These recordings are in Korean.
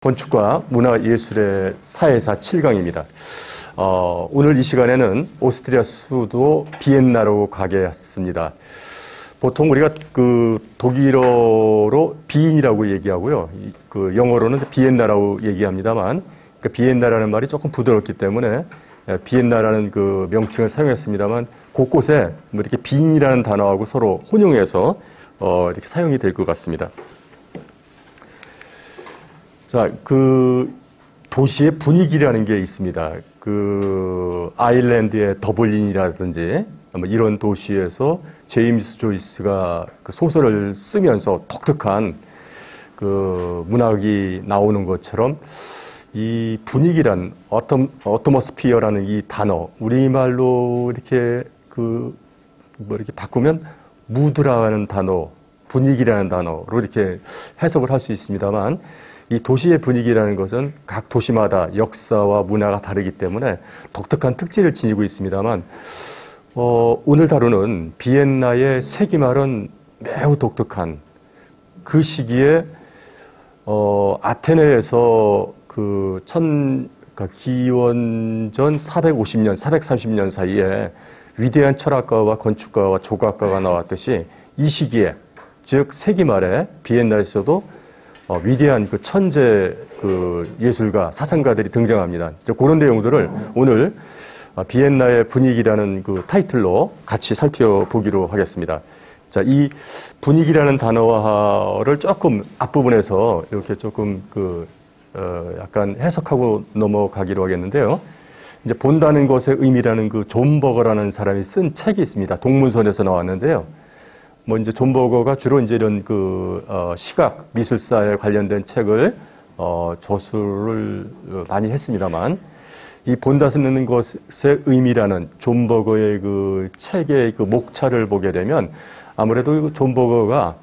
건축과 문화예술의 사회사 7강입니다. 어, 오늘 이 시간에는 오스트리아 수도 비엔나로 가겠습니다. 보통 우리가 그 독일어로 비인이라고 얘기하고요. 그 영어로는 비엔나라고 얘기합니다만 그 비엔나라는 말이 조금 부드럽기 때문에 예, 비엔나라는 그 명칭을 사용했습니다만 곳곳에 뭐 이렇게 비인이라는 단어하고 서로 혼용해서 어, 이렇게 사용이 될 것 같습니다. 자, 그 도시의 분위기라는 게 있습니다. 그 아일랜드의 더블린이라든지 뭐 이런 도시에서 제임스 조이스가 그 소설을 쓰면서 독특한 그 문학이 나오는 것처럼 이 분위기란 어텀, 어토머스피어라는 이 단어, 우리말로 이렇게 그, 뭐 이렇게 바꾸면 무드라는 단어, 분위기라는 단어로 이렇게 해석을 할 수 있습니다만 이 도시의 분위기라는 것은 각 도시마다 역사와 문화가 다르기 때문에 독특한 특질을 지니고 있습니다만 어, 오늘 다루는 비엔나의 세기말은 매우 독특한 그 시기에 어, 아테네에서 그 천, 그러니까 기원전 450년, 430년 사이에 위대한 철학가와 건축가와 조각가가 나왔듯이 이 시기에 즉 세기 말에 비엔나에서도 어, 위대한 그 천재 그 예술가 사상가들이 등장합니다. 그런 내용들을 오늘 어, 비엔나의 분위기라는 그 타이틀로 같이 살펴보기로 하겠습니다. 자, 이 분위기라는 단어를 조금 앞부분에서 이렇게 조금 그, 어, 약간 해석하고 넘어가기로 하겠는데요. 이제 본다는 것의 의미라는 그 존 버거라는 사람이 쓴 책이 있습니다. 동문선에서 나왔는데요. 뭐 이제 존 버거가 주로 이제 이런 그 어, 시각 미술사에 관련된 책을 어, 저술을 많이 했습니다만 이 본다는 것의 의미라는 존 버거의 그 책의 그 목차를 보게 되면 아무래도 존 버거가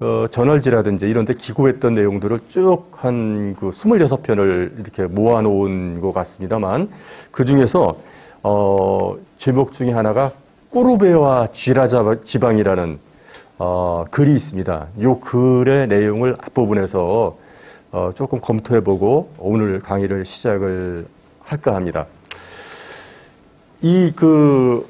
어, 저널지라든지 이런 데 기고했던 내용들을 쭉 한 그 26편을 이렇게 모아놓은 것 같습니다만 그 중에서 어, 제목 중에 하나가 꾸르베와 쥐라 지방이라는 어, 글이 있습니다. 이 글의 내용을 앞부분에서 어, 조금 검토해보고 오늘 강의를 시작을 할까 합니다. 이 그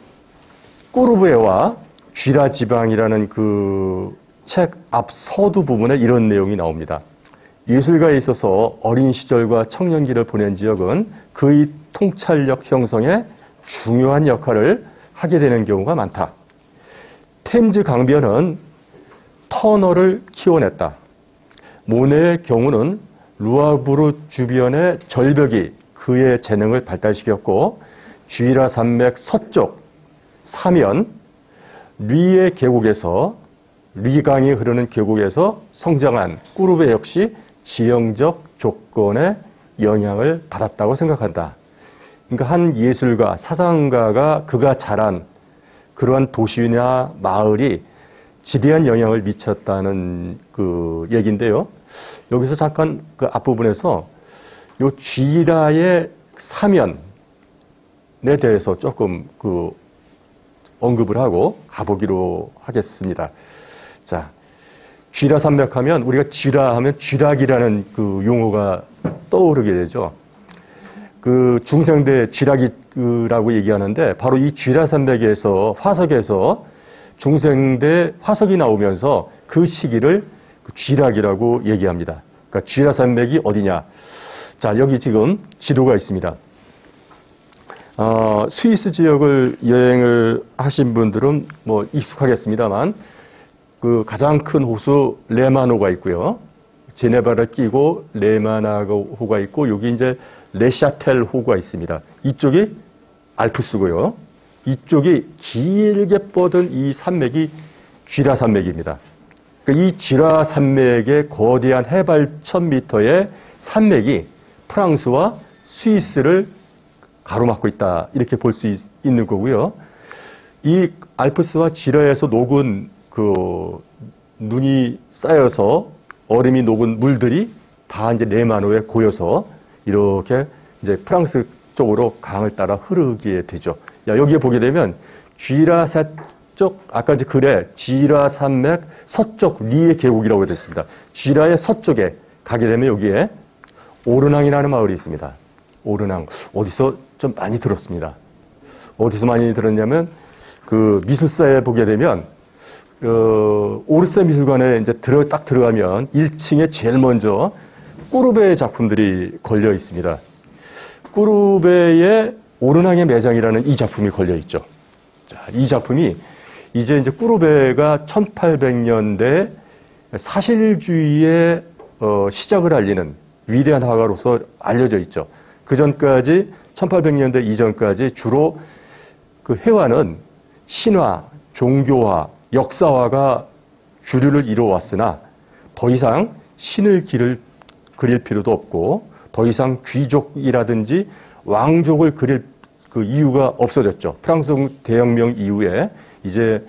꾸르브에와 쥐라 지방이라는 그 책 앞 서두 부분에 이런 내용이 나옵니다. 예술가에 있어서 어린 시절과 청년기를 보낸 지역은 그의 통찰력 형성에 중요한 역할을 하게 되는 경우가 많다. 템즈 강변은 터널을 키워냈다. 모네의 경우는 루아브르 주변의 절벽이 그의 재능을 발달시켰고 쥐라 산맥 서쪽 사면 리의 계곡에서 리강이 흐르는 계곡에서 성장한 꾸르베 역시 지형적 조건에 영향을 받았다고 생각한다. 그러니까 한 예술가, 사상가가 그가 자란 그러한 도시나 마을이 지대한 영향을 미쳤다는 그 얘기인데요. 여기서 잠깐 그 앞부분에서 요 쥐라의 사면에 대해서 조금 그 언급을 하고 가보기로 하겠습니다. 자, 쥐라 산맥하면 우리가 쥐라 하면 쥐락이라는 그 용어가 떠오르게 되죠. 그 중생대 쥐락이라고 얘기하는데 바로 이 쥐라산맥에서 화석에서 중생대 화석이 나오면서 그 시기를 그 쥐락이라고 얘기합니다. 그러니까 쥐라산맥이 어디냐? 자 여기 지금 지도가 있습니다. 어, 스위스 지역을 여행을 하신 분들은 뭐 익숙하겠습니다만 그 가장 큰 호수 레마노가 있고요. 제네바를 끼고 레마나호가 있고 여기 이제 레샤텔 호가 있습니다. 이쪽이 알프스고요. 이쪽이 길게 뻗은 이 산맥이 쥐라 산맥입니다. 그러니까 이 쥐라 산맥의 거대한 해발 1000m의 산맥이 프랑스와 스위스를 가로막고 있다. 이렇게 볼 수 있는 거고요. 이 알프스와 지라에서 녹은 그 눈이 쌓여서 얼음이 녹은 물들이 다 이제 레마노에 고여서 이렇게 이제 프랑스 쪽으로 강을 따라 흐르게 되죠. 야, 여기에 보게 되면 쥐라 서쪽 아까 이제 글에 쥐라 산맥 서쪽 리의 계곡이라고 되어 있습니다. 쥐라의 서쪽에 가게 되면 여기에 오르낭이라는 마을이 있습니다. 오르낭. 어디서 좀 많이 들었습니다. 어디서 많이 들었냐면 그 미술사에 보게 되면 어, 오르세 미술관에 이제 들어 딱 들어가면 1층에 제일 먼저 꾸르베의 작품들이 걸려 있습니다. 꾸르베의 오르낭의 매장이라는 이 작품이 걸려 있죠. 자, 이 작품이 이제 이제 꾸르베가 1800년대 사실주의의 어, 시작을 알리는 위대한 화가로서 알려져 있죠. 그 전까지 1800년대 이전까지 주로 그 회화는 신화, 종교화, 역사화가 주류를 이루어왔으나 더 이상 신을 길을 그릴 필요도 없고 더 이상 귀족이라든지 왕족을 그릴 그 이유가 없어졌죠. 프랑스 대혁명 이후에 이제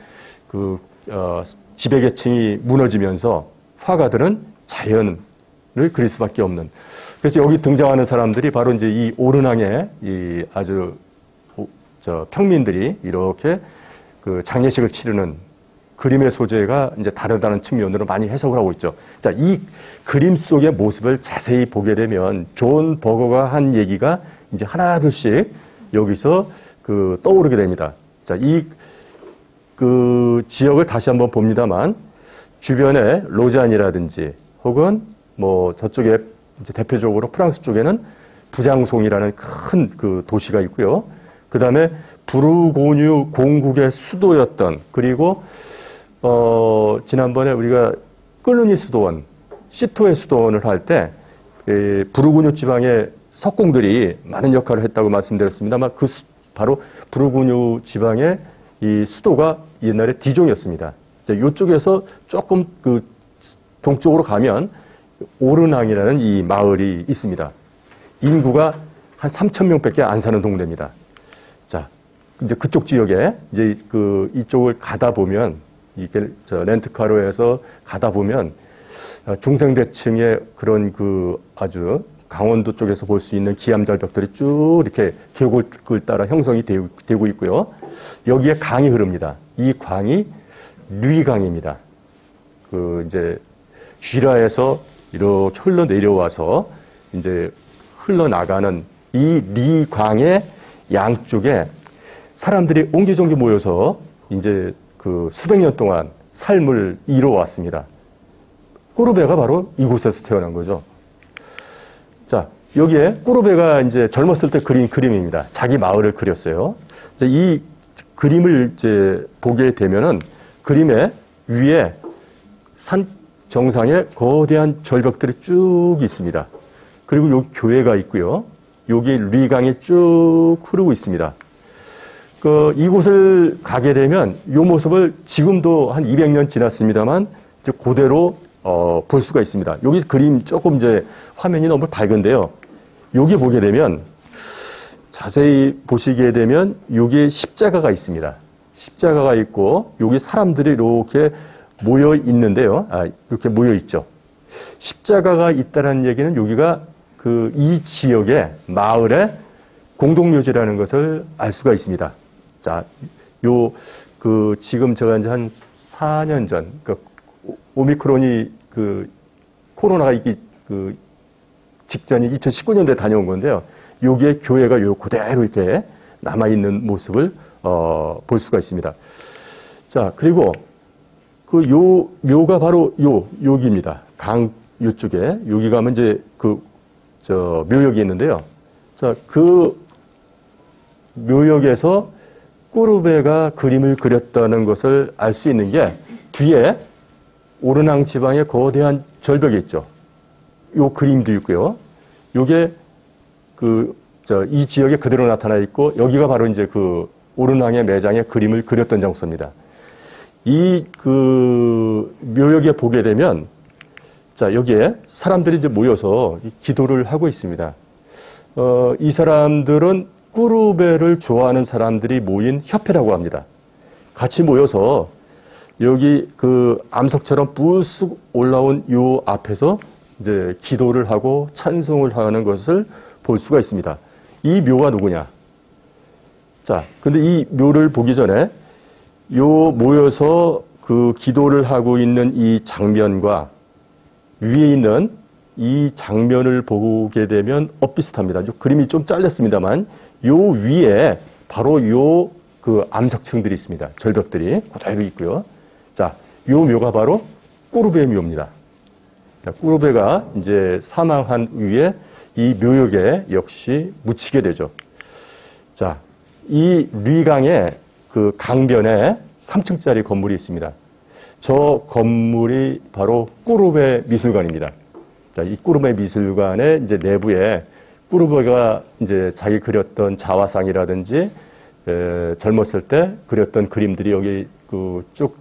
그 어, 지배계층이 무너지면서 화가들은 자연을 그릴 수밖에 없는. 그래서 여기 등장하는 사람들이 바로 이제 이 오르낭의 이 아주 저 평민들이 이렇게 그 장례식을 치르는 그림의 소재가 이제 다르다는 측면으로 많이 해석을 하고 있죠. 자, 이 그림 속의 모습을 자세히 보게 되면 존 버거가 한 얘기가 이제 하나둘씩 여기서 그 떠오르게 됩니다. 자, 이 그 지역을 다시 한번 봅니다만 주변에 로잔이라든지 혹은 뭐 저쪽에 이제 대표적으로 프랑스 쪽에는 부장송이라는 큰 그 도시가 있고요. 그 다음에 부르고뉴 공국의 수도였던 그리고 어 지난번에 우리가 끌루니 수도원 시토의 수도원을 할 때 부르고뉴 지방의 석공들이 많은 역할을 했다고 말씀드렸습니다만 그 수, 바로 부르고뉴 지방의 이 수도가 옛날에 디종이었습니다. 이쪽에서 조금 그 동쪽으로 가면 오르낭이라는 이 마을이 있습니다. 인구가 한 3천 명밖에 안 사는 동네입니다. 자, 이제 그쪽 지역에 이제 그 이쪽을 가다 보면 이게 저 렌트카로에서 가다 보면 중생대층의 그런 그 아주 강원도 쪽에서 볼 수 있는 기암절벽들이 쭉 이렇게 계곡을 따라 형성이 되고 있고요. 여기에 강이 흐릅니다. 이 강이 류이강입니다. 그 이제 쥐라에서 이렇게 흘러 내려와서 이제 흘러나가는 이 리광의 양쪽에 사람들이 옹기종기 모여서 이제 그 수백 년 동안 삶을 이뤄왔습니다. 꾸르베가 바로 이곳에서 태어난 거죠. 자, 여기에 꾸르베가 이제 젊었을 때 그린 그림입니다. 자기 마을을 그렸어요. 이제 이 그림을 이제 보게 되면은 그림의 위에 산 정상에 거대한 절벽들이 쭉 있습니다. 그리고 여기 교회가 있고요. 여기 리강이 쭉 흐르고 있습니다. 그 이곳을 가게 되면 이 모습을 지금도 한 200년 지났습니다만 이제 그대로 어, 볼 수가 있습니다. 여기 그림 조금 이제 화면이 너무 밝은데요. 여기 보게 되면 자세히 보시게 되면 여기에 십자가가 있습니다. 십자가가 있고 여기 사람들이 이렇게 모여 있는데요. 아, 이렇게 모여 있죠. 십자가가 있다는 얘기는 여기가 그 이 지역의 마을의 공동묘지라는 것을 알 수가 있습니다. 자, 요, 그, 지금 제가 이제 한 4년 전, 그, 오미크론이 그, 코로나가 있기, 그, 직전인 2019년도에 다녀온 건데요. 여기에 교회가 요 그대로 이렇게 남아있는 모습을, 어, 볼 수가 있습니다. 자, 그리고 그 요, 묘가 바로 요, 여기입니다. 강 요쪽에. 여기 가면 이제 그, 저, 묘역이 있는데요. 자, 그 묘역에서 꾸르베가 그림을 그렸다는 것을 알 수 있는 게 뒤에 오르낭 지방의 거대한 절벽이 있죠. 요 그림도 있고요. 요게 그, 저, 이 지역에 그대로 나타나 있고 여기가 바로 이제 그 오르낭의 매장에 그림을 그렸던 장소입니다. 이 그 묘역에 보게 되면 자 여기에 사람들이 이제 모여서 기도를 하고 있습니다. 어, 이 사람들은 꾸르베를 좋아하는 사람들이 모인 협회라고 합니다. 같이 모여서 여기 그 암석처럼 불쑥 올라온 요 앞에서 이제 기도를 하고 찬송을 하는 것을 볼 수가 있습니다. 이 묘가 누구냐? 자, 근데 이 묘를 보기 전에 요 모여서 그 기도를 하고 있는 이 장면과 위에 있는 이 장면을 보게 되면 엇비슷합니다. 그림이 좀 잘렸습니다만 요 위에 바로 요 그 암석층들이 있습니다. 절벽들이 그대로 있고요. 자, 요 묘가 바로 꾸르베 묘입니다. 꾸르베가 이제 사망한 위에 이 묘역에 역시 묻히게 되죠. 자, 이 리강의 그 강변에 3층짜리 건물이 있습니다. 저 건물이 바로 꾸르베 미술관입니다. 자, 이 꾸르베 미술관의 이제 내부에 꾸르베가 이제 자기 그렸던 자화상이라든지 에, 젊었을 때 그렸던 그림들이 여기 그 쭉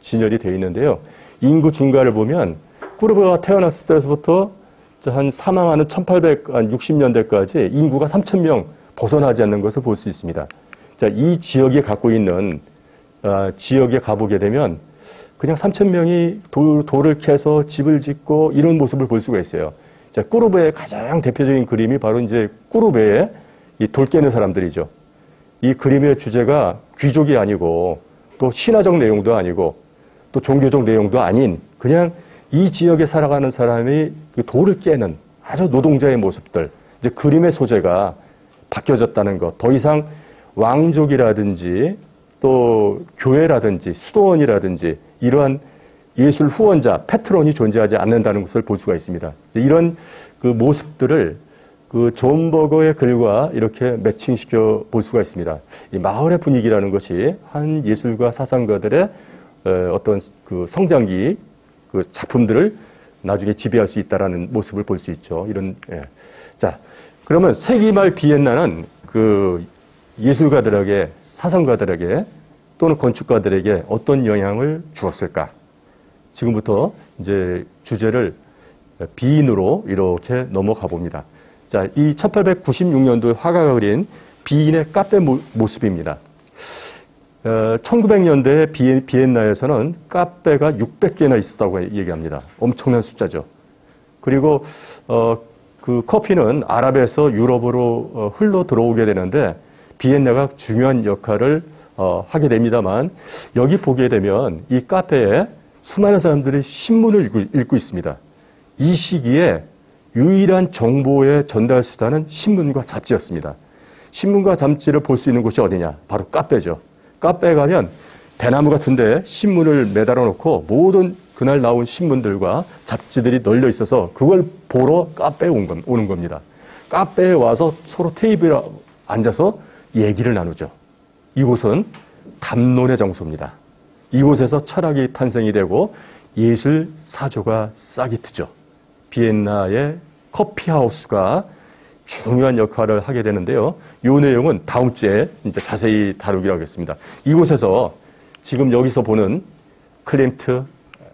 진열이 되어 있는데요. 인구 증가를 보면 꾸르베가 태어났을 때부터 한 사망하는 1860년대까지 인구가 3,000명 벗어나지 않는 것을 볼 수 있습니다. 자, 이 지역에 갖고 있는 아, 지역에 가보게 되면 그냥 3천 명이 돌, 돌을 캐서 집을 짓고 이런 모습을 볼 수가 있어요. 자, 꾸르베의 가장 대표적인 그림이 바로 이제 꾸르베의 이 돌 깨는 사람들이죠. 이 그림의 주제가 귀족이 아니고 또 신화적 내용도 아니고 또 종교적 내용도 아닌 그냥 이 지역에 살아가는 사람이 그 돌을 깨는 아주 노동자의 모습들. 이제 그림의 소재가 바뀌어졌다는 것. 더 이상 왕족이라든지 또 교회라든지 수도원이라든지 이러한 예술 후원자, 패트론이 존재하지 않는다는 것을 볼 수가 있습니다. 이런 그 모습들을 그 존 버거의 글과 이렇게 매칭시켜 볼 수가 있습니다. 이 마을의 분위기라는 것이 한 예술가 사상가들의 어, 어떤 그 성장기 그 작품들을 나중에 지배할 수 있다라는 모습을 볼 수 있죠. 이런 예. 자 그러면 세기말 비엔나는 그 예술가들에게 사상가들에게 또는 건축가들에게 어떤 영향을 주었을까? 지금부터 이제 주제를 비인으로 이렇게 넘어가 봅니다. 자, 이 1896년도에 화가가 그린 비인의 카페 모습입니다. 어, 1900년대 비엔나에서는 카페가 600개나 있었다고 얘기합니다. 엄청난 숫자죠. 그리고 어, 그 커피는 아랍에서 유럽으로 어, 흘러 들어오게 되는데 비엔나가 중요한 역할을 어, 하게 됩니다만 여기 보게 되면 이 카페에 수많은 사람들이 신문을 읽고, 읽고 있습니다. 이 시기에 유일한 정보의 전달 수단은 신문과 잡지였습니다. 신문과 잡지를 볼 수 있는 곳이 어디냐? 바로 카페죠. 카페에 가면 대나무 같은데 신문을 매달아 놓고 모든 그날 나온 신문들과 잡지들이 널려 있어서 그걸 보러 카페에 오는 겁니다. 카페에 와서 서로 테이블에 앉아서 얘기를 나누죠. 이곳은 담론의 장소입니다. 이곳에서 철학이 탄생이 되고 예술 사조가 싹이 트죠. 비엔나의 커피하우스가 중요한 역할을 하게 되는데요. 이 내용은 다음 주에 이제 자세히 다루기로 하겠습니다. 이곳에서 지금 여기서 보는 클림트,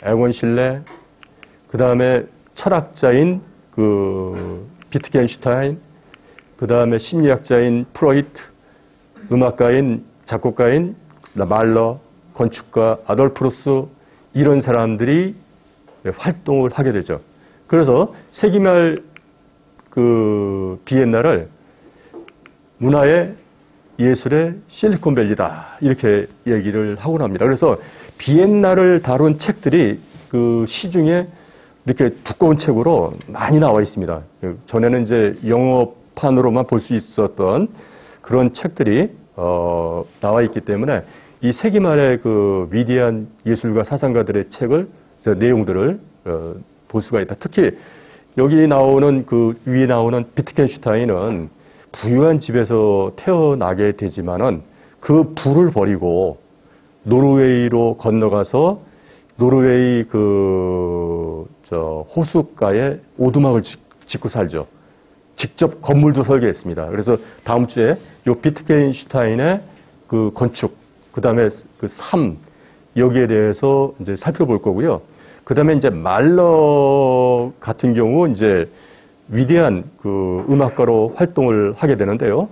에곤 실레, 그 다음에 철학자인 그 비트겐슈타인, 그 다음에 심리학자인 프로이트, 음악가인 작곡가인 말러, 건축가 아돌프루스 이런 사람들이 활동을 하게 되죠. 그래서 세기말 그 비엔나를 문화의 예술의 실리콘밸리다 이렇게 얘기를 하곤 합니다. 그래서 비엔나를 다룬 책들이 그 시중에 이렇게 두꺼운 책으로 많이 나와 있습니다. 전에는 이제 영어판으로만 볼 수 있었던 그런 책들이 어, 나와 있기 때문에 이 세기 말의 그 위대한 예술가 사상가들의 책을 내용들을 어, 볼 수가 있다. 특히 여기 나오는 그 위에 나오는 비트겐슈타인은 부유한 집에서 태어나게 되지만은 그 부를 버리고 노르웨이로 건너가서 노르웨이 그 저 호숫가에 오두막을 짓고 살죠. 직접 건물도 설계했습니다. 그래서 다음 주에 요 비트겐슈타인의 그 건축, 그 다음에 그 삶, 여기에 대해서 이제 살펴볼 거고요. 그 다음에 이제 말러 같은 경우 이제 위대한 그 음악가로 활동을 하게 되는데요.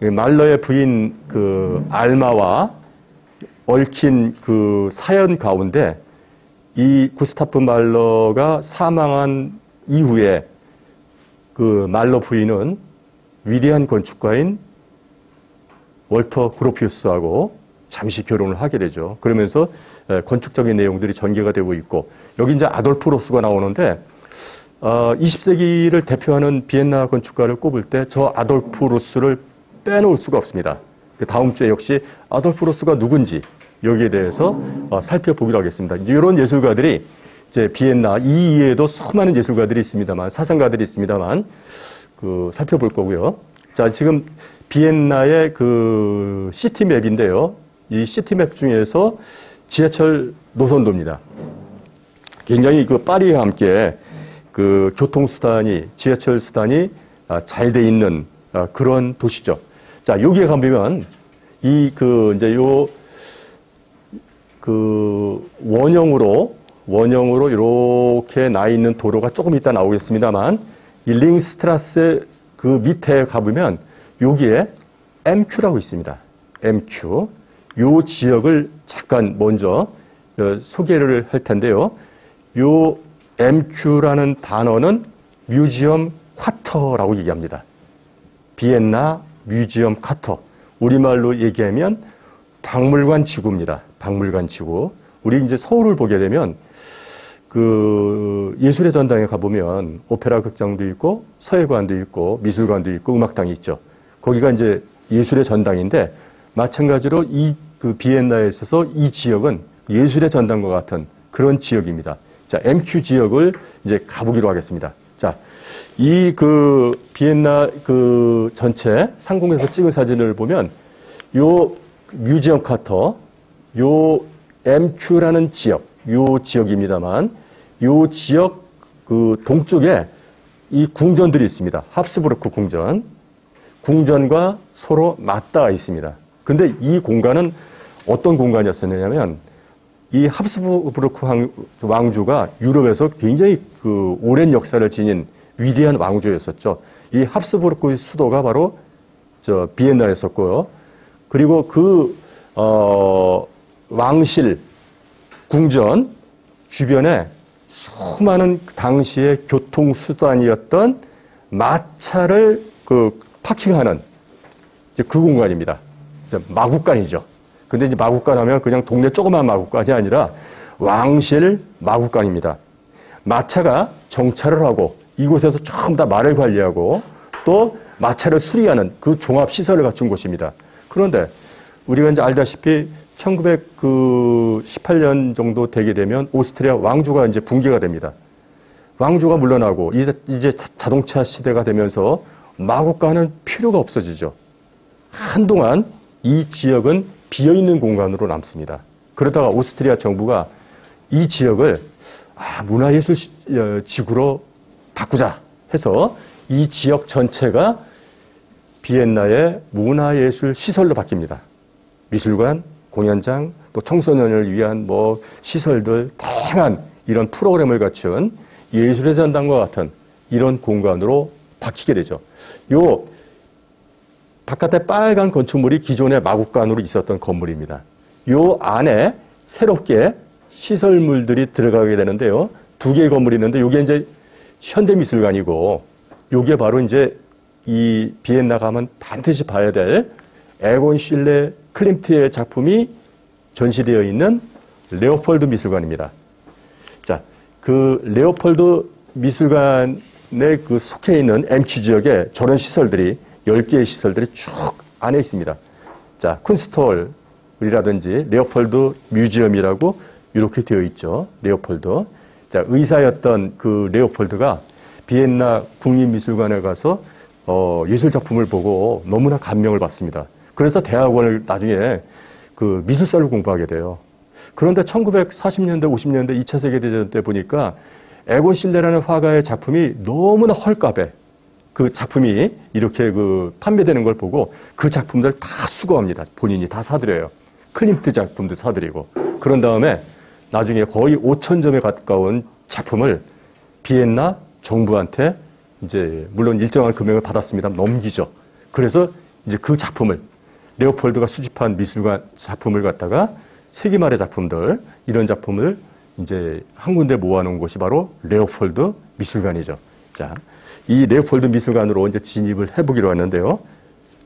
말러의 부인 그 알마와 얽힌 그 사연 가운데 이 구스타프 말러가 사망한 이후에 그 말러 부인은 위대한 건축가인 월터 그로피우스하고 잠시 결혼을 하게 되죠. 그러면서 건축적인 내용들이 전개가 되고 있고 여기 이제 아돌프 로스가 나오는데 어, 20세기를 대표하는 비엔나 건축가를 꼽을 때 저 아돌프 로스를 빼놓을 수가 없습니다. 그 다음 주에 역시 아돌프 로스가 누군지 여기에 대해서 어, 살펴보기로 하겠습니다. 이런 예술가들이 이제 비엔나 이외에도 수많은 예술가들이 있습니다만 사상가들이 있습니다만 그 살펴볼 거고요. 자 지금 비엔나의 그 city map인데요. 이 city map 중에서 지하철 노선도입니다. 굉장히 그 파리와 함께 그 교통수단이, 지하철 수단이 아, 잘돼 있는 아, 그런 도시죠. 자, 여기에 가보면 이 그 이제 요 그 원형으로 원형으로 이렇게 나 있는 도로가 조금 이따 나오겠습니다만 이 링스트라스 그 밑에 가보면 여기에 MQ라고 있습니다. MQ. 요 지역을 잠깐 먼저 어, 소개를 할 텐데요. 요 MQ라는 단어는 뮤지엄 쿼터라고 얘기합니다. 비엔나 뮤지엄 쿼터. 우리말로 얘기하면 박물관 지구입니다. 박물관 지구. 우리 이제 서울을 보게 되면 그 예술의 전당에 가보면 오페라 극장도 있고 서예관도 있고 미술관도 있고 음악당이 있죠. 거기가 이제 예술의 전당인데 마찬가지로 이 그 비엔나에 있어서 이 지역은 예술의 전당과 같은 그런 지역입니다. 자, MQ 지역을 이제 가보기로 하겠습니다. 자, 이 그 비엔나 그 전체 상공에서 찍은 사진을 보면 요 뮤지엄 카터, 요 MQ라는 지역, 요 지역입니다만 요 지역 그 동쪽에 이 궁전들이 있습니다. 합스부르크 궁전. 궁전과 서로 맞닿아 있습니다. 근데 이 공간은 어떤 공간이었었냐면 이 합스부르크 왕조가 유럽에서 굉장히 그 오랜 역사를 지닌 위대한 왕조였었죠. 이 합스부르크 수도가 바로 저 비엔나에 있었고요. 그리고 그, 어, 왕실, 궁전 주변에 수많은 당시의 교통수단이었던 마차를 그 파킹하는 그 공간입니다. 이제 마국간이죠. 근데 이제 마국간 하면 그냥 동네 조그만 마국간이 아니라 왕실 마국간입니다. 마차가 정차를 하고 이곳에서 전부 다 말을 관리하고 또 마차를 수리하는 그 종합 시설을 갖춘 곳입니다. 그런데 우리가 이제 알다시피 1918년 정도 되게 되면 오스트리아 왕조가 이제 붕괴가 됩니다. 왕조가 물러나고 이제, 이제 자동차 시대가 되면서 마국간은 필요가 없어지죠. 한동안 이 지역은 비어있는 공간으로 남습니다. 그러다가 오스트리아 정부가 이 지역을 아, 문화예술 어, 지구로 바꾸자 해서 이 지역 전체가 비엔나의 문화예술 시설로 바뀝니다. 미술관, 공연장, 또 청소년을 위한 뭐 시설들 다양한 이런 프로그램을 갖춘 예술의 전당과 같은 이런 공간으로 바뀌게 되죠. 요 바깥에 빨간 건축물이 기존의 마국간으로 있었던 건물입니다. 요 안에 새롭게 시설물들이 들어가게 되는데요. 두 개의 건물이 있는데 요게 이제 현대미술관이고 요게 바로 이제 이 비엔나 가면 반드시 봐야 될 에곤 실레 클림트의 작품이 전시되어 있는 레오폴드 미술관입니다. 자, 그 레오폴드 미술관에 그 속해 있는 MQ 지역에 저런 시설들이 10개의 시설들이 쭉 안에 있습니다. 자, 쿤스톨이라든지 레오폴드 museum이라고 이렇게 되어 있죠. 레오폴드. 자, 의사였던 그 레오폴드가 비엔나 국립미술관에 가서 어, 예술 작품을 보고 너무나 감명을 받습니다. 그래서 대학원을 나중에 그 미술사를 공부하게 돼요. 그런데 1940년대, 50년대 2차 세계대전 때 보니까 에곤 실레라는 화가의 작품이 너무나 헐값에 그 작품이 이렇게 그 판매되는 걸 보고 그 작품들 다 수거합니다. 본인이 다 사드려요. 클림트 작품도 사드리고. 그런 다음에 나중에 거의 5천 점에 가까운 작품을 비엔나 정부한테 이제 물론 일정한 금액을 받았습니다. 넘기죠. 그래서 이제 그 작품을 레오폴드가 수집한 미술관 작품을 갖다가 세기 말의 작품들 이런 작품을 이제 한 군데 모아놓은 곳이 바로 레오폴드 미술관이죠. 자, 이 레오폴드 미술관으로 이제 진입을 해보기로 했는데요.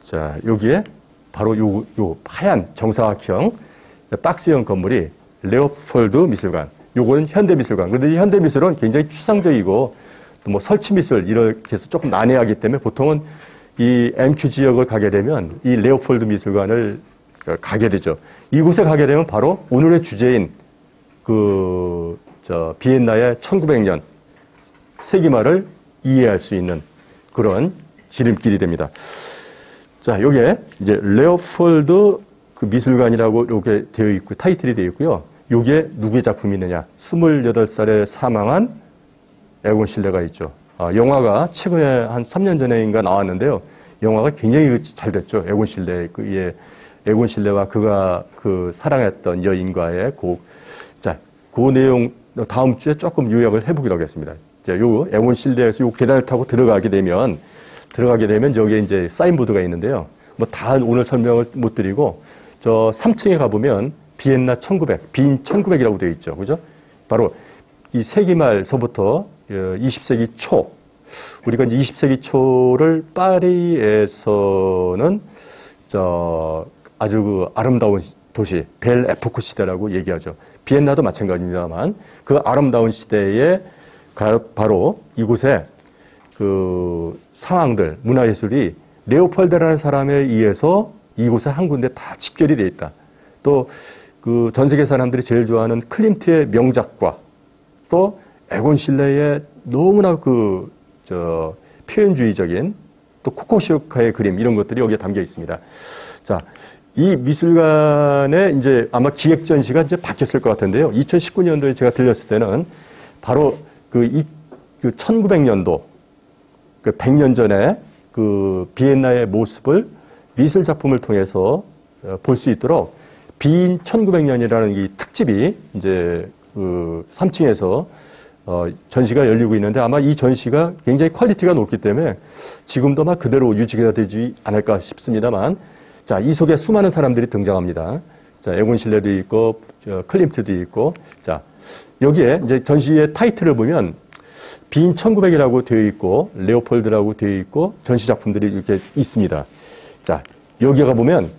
자, 여기에 바로 요, 요 하얀 정사각형 박스형 건물이 레오폴드 미술관. 요거는 현대미술관. 그런데 이 현대미술은 굉장히 추상적이고 뭐 설치 미술 이렇게 해서 조금 난해하기 때문에 보통은 이 MQ 지역을 가게 되면 이 레오폴드 미술관을 가게 되죠. 이곳에 가게 되면 바로 오늘의 주제인 그, 저, 비엔나의 1900년 세기말을 이해할 수 있는 그런 지름길이 됩니다. 자, 요게 이제 레오폴드 그 미술관이라고 이렇게 되어 있고 타이틀이 되어 있고요. 요게 누구의 작품이느냐? 28살에 사망한 에곤 실레가 있죠. 아, 영화가 최근에 한 3년 전에인가 나왔는데요. 영화가 굉장히 잘 됐죠. 에곤 실레 그의 에곤 실레와 그가 그 사랑했던 여인과의 곡. 자, 그 내용 다음 주에 조금 요약을 해보기로 하겠습니다. 자, 요 에곤 실레에서 요 계단을 타고 들어가게 되면 들어가게 되면 저기에 이제 사인보드가 있는데요. 뭐 다 오늘 설명을 못 드리고 저 3층에 가보면 비엔나 1900, 빈 1900이라고 되어 있죠. 그죠? 바로 이 세기 말서부터 20세기 어, 초, 우리가 이제 20세기 초를 파리에서는 저 아주 그 아름다운 도시 벨 에포크 시대라고 얘기하죠. 비엔나도 마찬가지입니다만 그 아름다운 시대에 바로 이곳에 그 상황들 문화예술이 레오폴드라는 사람에 의해서 이곳에 한 군데 다 집결이 돼 있다. 또 그 전 세계 사람들이 제일 좋아하는 클림트의 명작과 또 에곤 실레의 너무나 그 저 표현주의적인 또 코코시오카의 그림 이런 것들이 여기에 담겨 있습니다. 자, 이 미술관의 이제 아마 기획 전시가 이제 바뀌었을 것 같은데요. 2019년도에 제가 들렸을 때는 바로 그, 이, 그 1900년도 그 100년 전에 그 비엔나의 모습을 미술 작품을 통해서 어, 볼수 있도록 빈 1900년이라는 이 특집이 이제 그 3층에서 어, 전시가 열리고 있는데 아마 이 전시가 굉장히 quality가 높기 때문에 지금도 막 그대로 유지가 되지 않을까 싶습니다만 자, 이 속에 수많은 사람들이 등장합니다. 자, 에곤 실레도 있고, 저, 클림트도 있고, 자, 여기에 이제 전시의 타이틀을 보면 빈 1900이라고 되어 있고, 레오폴드라고 되어 있고, 전시 작품들이 이렇게 있습니다. 자, 여기 가 보면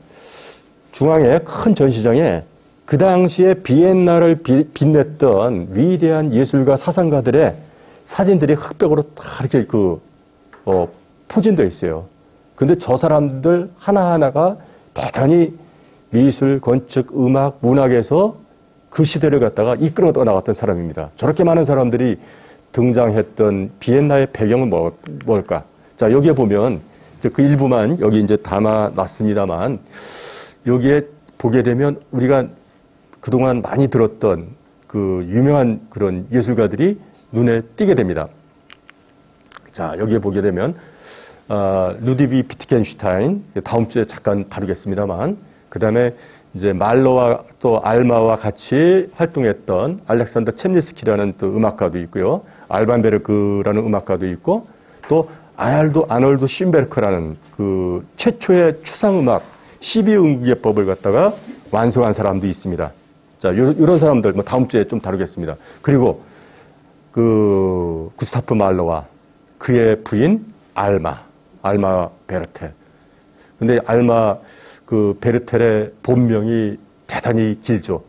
중앙에 큰 전시장에 그 당시에 비엔나를 비, 빛냈던 위대한 예술가 사상가들의 사진들이 흑백으로 다 이렇게 그, 어, 포진되어 있어요. 근데 저 사람들 하나하나가 대단히 미술, 건축, 음악, 문학에서 그 시대를 갖다가 이끌어 나갔던 사람입니다. 저렇게 많은 사람들이 등장했던 비엔나의 배경은 뭐, 뭘까? 자, 여기에 보면 그 일부만 여기 이제 담아 놨습니다만 여기에 보게 되면 우리가 그동안 많이 들었던 그 유명한 그런 예술가들이 눈에 띄게 됩니다. 자, 여기에 보게 되면 어, 루디비 피트겐슈타인 다음 주에 잠깐 다루겠습니다만 그 다음에 이제 말로와 또 알마와 같이 활동했던 알렉산더 쳄니스키라는 또 음악가도 있고요. 알반베르크라는 음악가도 있고 또 아날도 아놀드 쉰베르크라는 그 최초의 추상음악 12음기법을 갖다가 완성한 사람도 있습니다. 자, 요, 이런 사람들 뭐 다음 주에 좀 다루겠습니다. 그리고 그 구스타프 말로와 그의 부인 알마, 알마 베르텔. 근데 알마 그 베르텔의 본명이 대단히 길죠.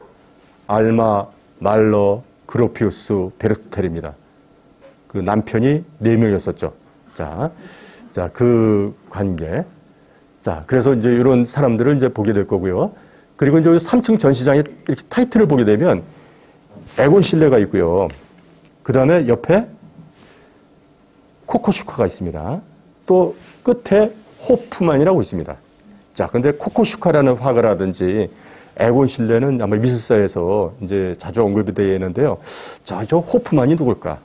알마 말로 그로피우스 베르텔입니다. 그 남편이 네 명이었었죠. 자, 자, 그 관계. 자, 그래서 이제 이런 사람들을 이제 보게 될 거고요. 그리고 이제 3층 전시장에 이렇게 타이틀을 보게 되면 에곤 실레가 있고요. 그 다음에 옆에 코코슈카가 있습니다. 또 끝에 호프만이라고 있습니다. 자, 근데 코코슈카라는 화가라든지 에곤 실레는 아마 미술사에서 이제 자주 언급이 되어 있는데요. 자, 저 호프만이 누굴까?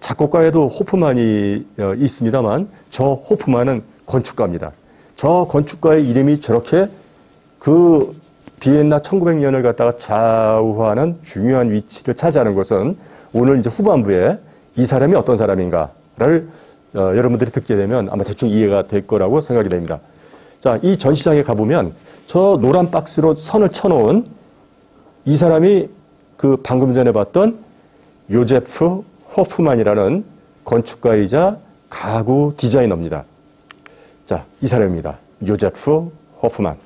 작곡가에도 호프만이 어, 있습니다만 저 호프만은 건축가입니다. 저 건축가의 이름이 저렇게 그 비엔나 1900년을 갖다가 좌우하는 중요한 위치를 차지하는 것은 오늘 이제 후반부에 이 사람이 어떤 사람인가를 어, 여러분들이 듣게 되면 아마 대충 이해가 될 거라고 생각이 됩니다. 자, 이 전시장에 가보면 저 노란 박스로 선을 쳐놓은 이 사람이 그 방금 전에 봤던 요제프 호프만이라는 건축가이자 가구 디자이너입니다. 자, 이 사람입니다. 요제프 호프만.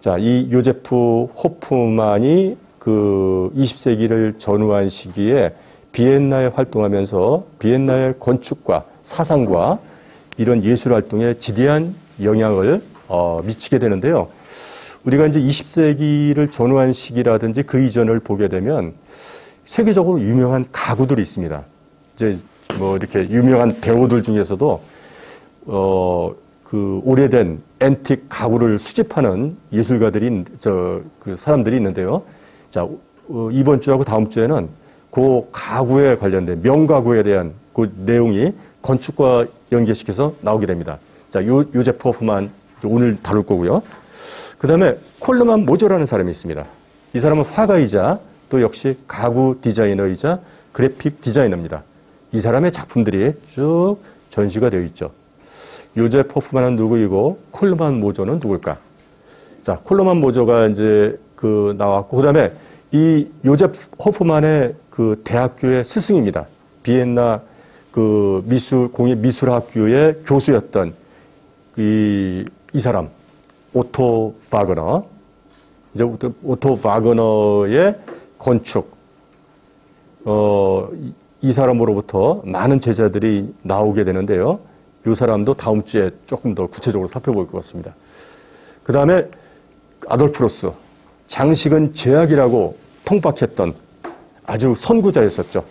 자, 이 요제프 호프만이 그 20세기를 전후한 시기에 비엔나에 활동하면서 비엔나의 건축과 사상과 이런 예술 활동에 지대한 영향을 어, 미치게 되는데요. 우리가 이제 20세기를 전후한 시기라든지 그 이전을 보게 되면 세계적으로 유명한 가구들이 있습니다. 이제 뭐 이렇게 유명한 배우들 중에서도 어, 그 오래된 앤틱 가구를 수집하는 예술가들이 저 그 사람들이 있는데요. 자 어, 이번 주하고 다음 주에는 그 가구에 관련된 명가구에 대한 그 내용이 건축과 연계시켜서 나오게 됩니다. 자, 요, 요제프 호프만 오늘 다룰 거고요. 그 다음에 콜르만 모조라는 사람이 있습니다. 이 사람은 화가이자 또 역시 가구 디자이너이자 그래픽 디자이너입니다. 이 사람의 작품들이 쭉 전시가 되어 있죠. 요제프 호프만은 누구이고 콜르만 모조는 누굴까? 자, 콜르만 모조가 이제 그 나왔고 그다음에 이 요제프 호프만의 그 대학교의 스승입니다. 비엔나 그 미술 공예 미술학교의 교수였던 이, 이 사람 오토 바그너 이제 오토 바그너의 건축 어, 이 사람으로부터 많은 제자들이 나오게 되는데요. 이 사람도 다음 주에 조금 더 구체적으로 살펴볼 것 같습니다. 그 다음에 아돌프 로스 장식은 죄악이라고 통박했던 아주 선구자였었죠.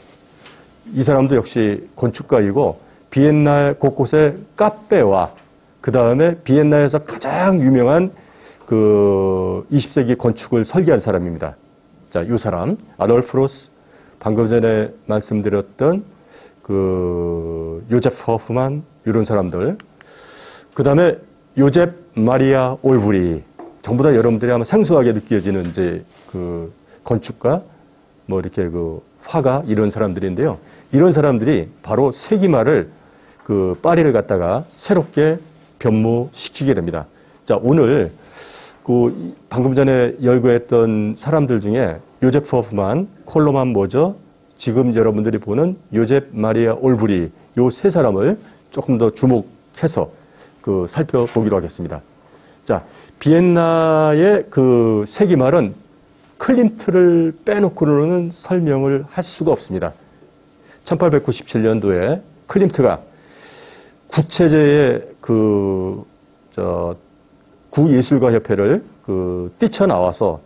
이 사람도 역시 건축가이고 비엔나 곳곳에 카페와 그 다음에 비엔나에서 가장 유명한 그 20세기 건축을 설계한 사람입니다. 자, 이 사람 아돌프 로스 방금 전에 말씀드렸던 그 요제프 허프만 이런 사람들 그 다음에 요제프 마리아 올브리 전부 다 여러분들이 아마 생소하게 느껴지는 이제 그 건축가 뭐 이렇게 그 화가 이런 사람들인데요. 이런 사람들이 바로 세기말을 그 파리를 갖다가 새롭게 변모시키게 됩니다. 자, 오늘 그 방금 전에 열거했던 사람들 중에 요제프 허프만, 콜로만 모저, 지금 여러분들이 보는 요제프 마리아 올브리 요 세 사람을 조금 더 주목해서 그 살펴보기로 하겠습니다. 자, 비엔나의 그 세기말은 클림트를 빼놓고는 설명을 할 수가 없습니다. 1897년도에 클림트가 국체제의 그, 저, 구예술가 협회를 그 뛰쳐나와서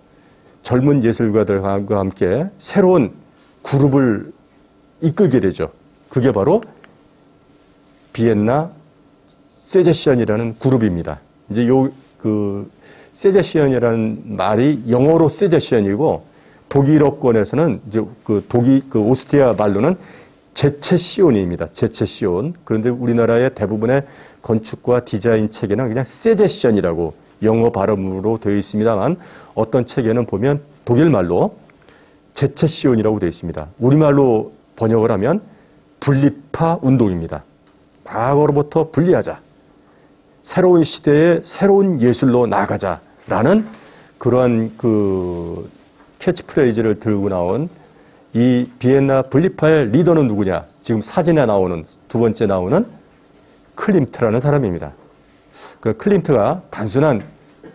젊은 예술가들과 함께 새로운 그룹을 이끌게 되죠. 그게 바로 비엔나 세제시언이라는 그룹입니다. 이제 요, 그, 세제시언이라는 말이 영어로 세제시언이고 독일어권에서는 이제 그 독일, 그 오스트리아 말로는 제체시온입니다. 제체시온. 그런데 우리나라의 대부분의 건축과 디자인 책에는 그냥 세제시언이라고 영어 발음으로 되어 있습니다만 어떤 책에는 보면 독일 말로 제체시온이라고 되어 있습니다. 우리말로 번역을 하면 분리파 운동입니다. 과거로부터 분리하자. 새로운 시대에 새로운 예술로 나가자라는 그러한 그 캐치프레이즈를 들고 나온 이 비엔나 분리파의 리더는 누구냐? 지금 사진에 나오는 두 번째 나오는 클림트라는 사람입니다. 그 클림트가 단순한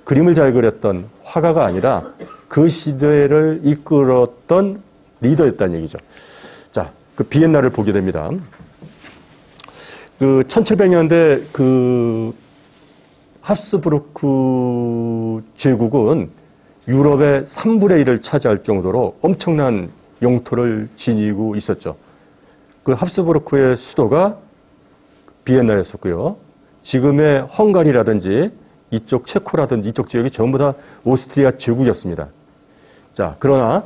그림을 잘 그렸던 화가가 아니라 그 시대를 이끌었던 리더였다는 얘기죠. 자, 그 비엔나를 보게 됩니다. 그 1700년대 그 합스부르크 제국은 유럽의 3분의 1을 차지할 정도로 엄청난 영토를 지니고 있었죠. 그 합스부르크의 수도가 비엔나였었고요. 지금의 헝가리라든지 이쪽 체코라든지 이쪽 지역이 전부 다 오스트리아 제국이었습니다. 자, 그러나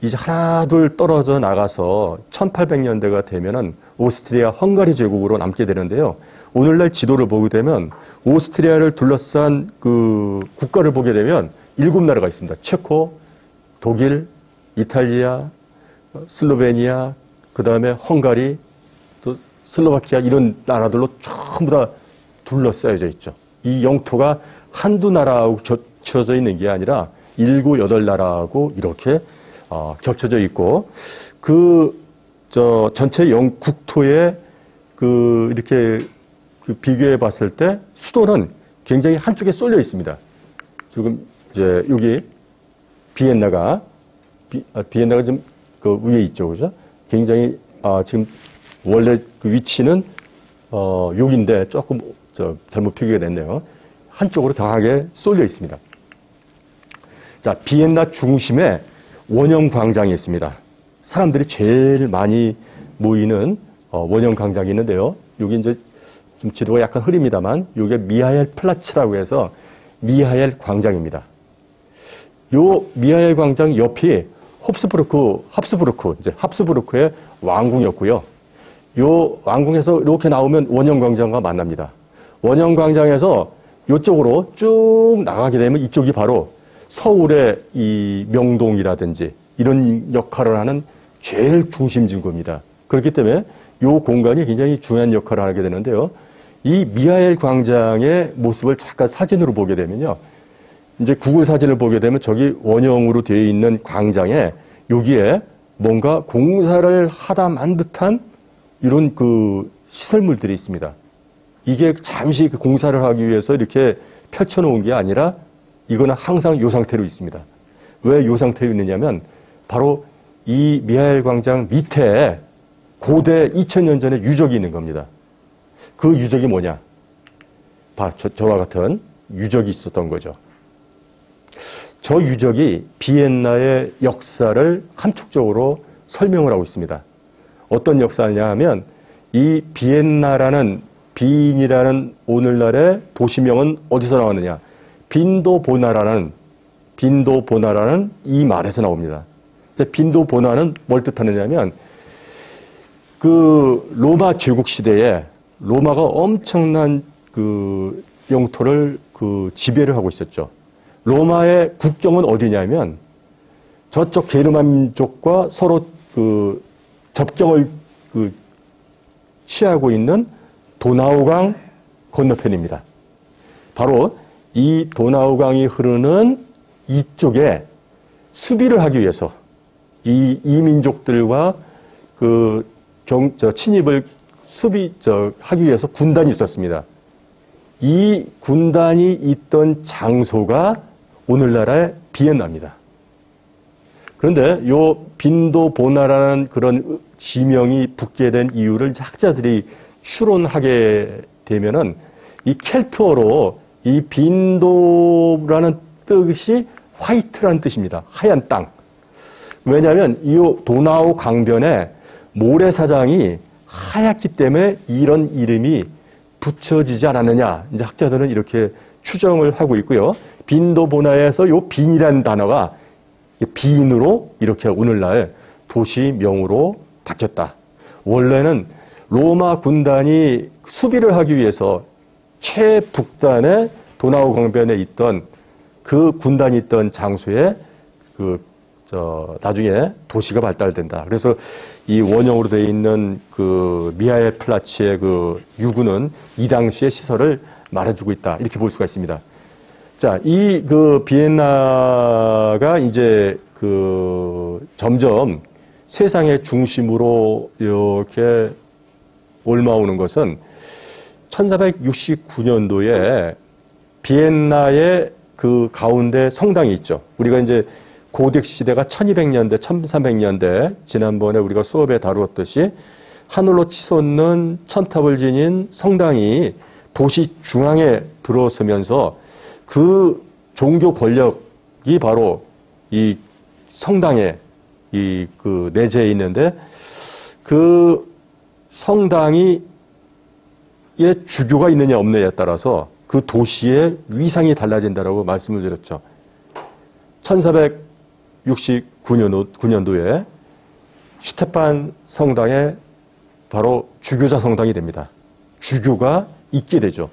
이제 하나 둘 떨어져 나가서 1800년대가 되면은 오스트리아 헝가리 제국으로 남게 되는데요. 오늘날 지도를 보게 되면 오스트리아를 둘러싼 그 국가를 보게 되면 일곱 나라가 있습니다. 체코, 독일, 이탈리아, 슬로베니아, 그 다음에 헝가리, 또 슬로바키아 이런 나라들로 전부 다 둘러싸여져 있죠. 이 영토가 한두 나라하고 겹쳐져 있는 게 아니라 일곱, 여덟 나라하고 이렇게 어, 겹쳐져 있고 그 저 전체 영 국토에 그 이렇게 그 비교해 봤을 때 수도는 굉장히 한쪽에 쏠려 있습니다. 지금 이제 여기 비엔나가 비, 아, 비엔나가 좀그 위에 있죠, 그죠? 굉장히 아, 지금 원래 그 위치는 어, 여기인데 조금 저 잘못 표기가 됐네요. 한쪽으로 강하게 쏠려 있습니다. 자, 비엔나 중심에 원형 광장이 있습니다. 사람들이 제일 많이 모이는 어, 원형 광장이 있는데요. 여기 이제 좀 지도가 약간 흐립니다만 이게 미하엘 플라츠라고 해서 미하엘 광장입니다. 요 미하엘 광장 옆이 홉스부르크, 합스부르크, 이제 합스부르크의 왕궁이었고요. 요 왕궁에서 이렇게 나오면 원형 광장과 만납니다. 원형 광장에서 이쪽으로 쭉 나가게 되면 이쪽이 바로 서울의 이 명동이라든지 이런 역할을 하는 제일 중심 지구입니다. 그렇기 때문에 이 공간이 굉장히 중요한 역할을 하게 되는데요. 이 미하엘 광장의 모습을 잠깐 사진으로 보게 되면요. 이제 구글 사진을 보게 되면 저기 원형으로 되어 있는 광장에 여기에 뭔가 공사를 하다 만 듯한 이런 그 시설물들이 있습니다. 이게 잠시 그 공사를 하기 위해서 이렇게 펼쳐놓은 게 아니라 이거는 항상 요 상태로 있습니다. 왜 요 상태로 있느냐면 바로 이 미하엘 광장 밑에 고대 2000년 전에 유적이 있는 겁니다. 그 유적이 뭐냐? 봐, 저, 저와 같은 유적이 있었던 거죠. 저 유적이 비엔나의 역사를 함축적으로 설명을 하고 있습니다. 어떤 역사냐 하면 이 비엔나라는 빈이라는 오늘날의 도시명은 어디서 나왔느냐? 빈도보나라는 빈도보나라는 이 말에서 나옵니다. 빈도보나는 뭘 뜻하느냐면 그 로마 제국 시대에 로마가 엄청난 그 영토를 그 지배를 하고 있었죠. 로마의 국경은 어디냐면 저쪽 게르만족과 서로 그 접경을 그 취하고 있는 도나우강 건너편입니다. 바로 이 도나우강이 흐르는 이쪽에 수비를 하기 위해서 이 이민족들과 그 경, 저 침입을 수비, 저, 하기 위해서 군단이 있었습니다. 이 군단이 있던 장소가 오늘날의 비엔나입니다. 그런데 요 빈도 보나라는 그런 지명이 붙게 된 이유를 학자들이 추론하게 되면은 이 켈트어로 이 빈도라는 뜻이 화이트란 뜻입니다. 하얀 땅. 왜냐하면 이 도나우 강변에 모래사장이 하얗기 때문에 이런 이름이 붙여지지 않았느냐. 이제 학자들은 이렇게 추정을 하고 있고요. 빈도 보나에서 요 빈이라는 단어가 빈으로 이렇게 오늘날 도시명으로 바뀌었다. 원래는 로마 군단이 수비를 하기 위해서 최북단의 도나우 강변에 있던 그 군단이 있던 장소에 그, 저, 나중에 도시가 발달된다. 그래서 이 원형으로 되어 있는 그 미하엘 플라치의 그 유구는 이 당시의 시설을 말해주고 있다. 이렇게 볼 수가 있습니다. 자, 이 그 비엔나가 이제 그 점점 세상의 중심으로 이렇게 올라오는 것은 1469년도에 비엔나의 그 가운데 성당이 있죠. 우리가 이제 고딕 시대가 1200년대, 1300년대 지난번에 우리가 수업에 다루었듯이 하늘로 치솟는 천탑을 지닌 성당이 도시 중앙에 들어서면서 그 종교 권력이 바로 이 성당에 이 그 내재해 있는데 그 성당이 의 주교가 있느냐 없느냐에 따라서 그 도시의 위상이 달라진다라고 말씀을 드렸죠. 1469년도, 9년도에 슈테판 성당에 바로 주교자 성당이 됩니다. 주교가 있게 되죠.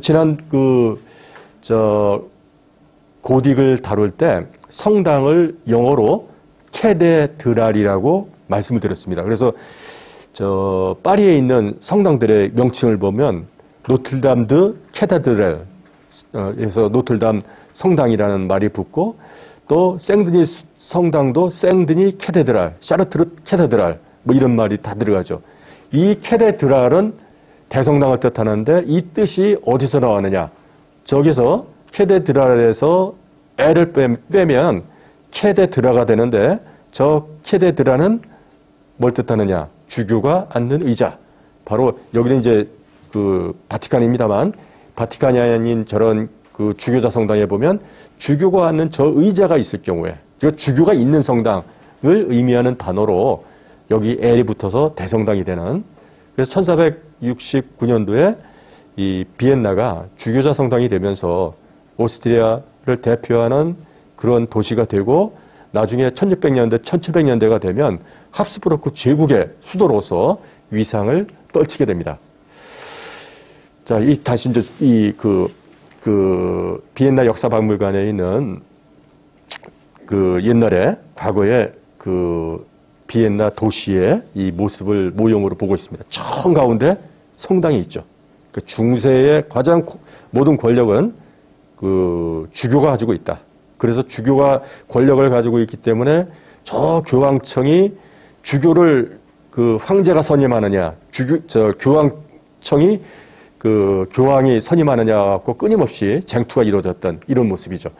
지난 그, 저, 고딕을 다룰 때 성당을 영어로 cathedral이라고 말씀을 드렸습니다. 그래서 저 파리에 있는 성당들의 명칭을 보면 노틀담 de cathédrale에서 노틀담 성당이라는 말이 붙고 또 생드니 성당도 생드니 cathedral, 샤르트르 cathedral 뭐 이런 말이 다 들어가죠. 이 cathedral은 대성당을 뜻하는데 이 뜻이 어디서 나왔느냐? 저기서 케데드랄에서 애를 빼면 케데드라가 되는데 저 케데드라는 뭘 뜻하느냐? 주교가 앉는 의자. 바로 여기는 이제 그 바티칸입니다만 바티칸이 아닌 저런 그 주교자 성당에 보면 주교가 앉는 저 의자가 있을 경우에 그 주교가 있는 성당을 의미하는 단어로 여기 L이 붙어서 대성당이 되는 그래서 1469년도에 이 비엔나가 주교자 성당이 되면서 오스트리아를 대표하는 그런 도시가 되고 나중에 1600년대, 1700년대가 되면 합스부르크 제국의 수도로서 위상을 떨치게 됩니다. 자, 이 다시 이제 이그 그 비엔나 역사박물관에 있는 그 옛날에 과거에 그 비엔나 도시의 이 모습을 모형으로 보고 있습니다. 정 가운데 성당이 있죠. 그 중세의 가장 모든 권력은 그 주교가 가지고 있다. 그래서 주교가 권력을 가지고 있기 때문에 저 교황청이 주교를 그 황제가 선임하느냐, 주교 저 교황청이 그 교황이 선임하느냐 갖고 끊임없이 쟁투가 이루어졌던 이런 모습이죠.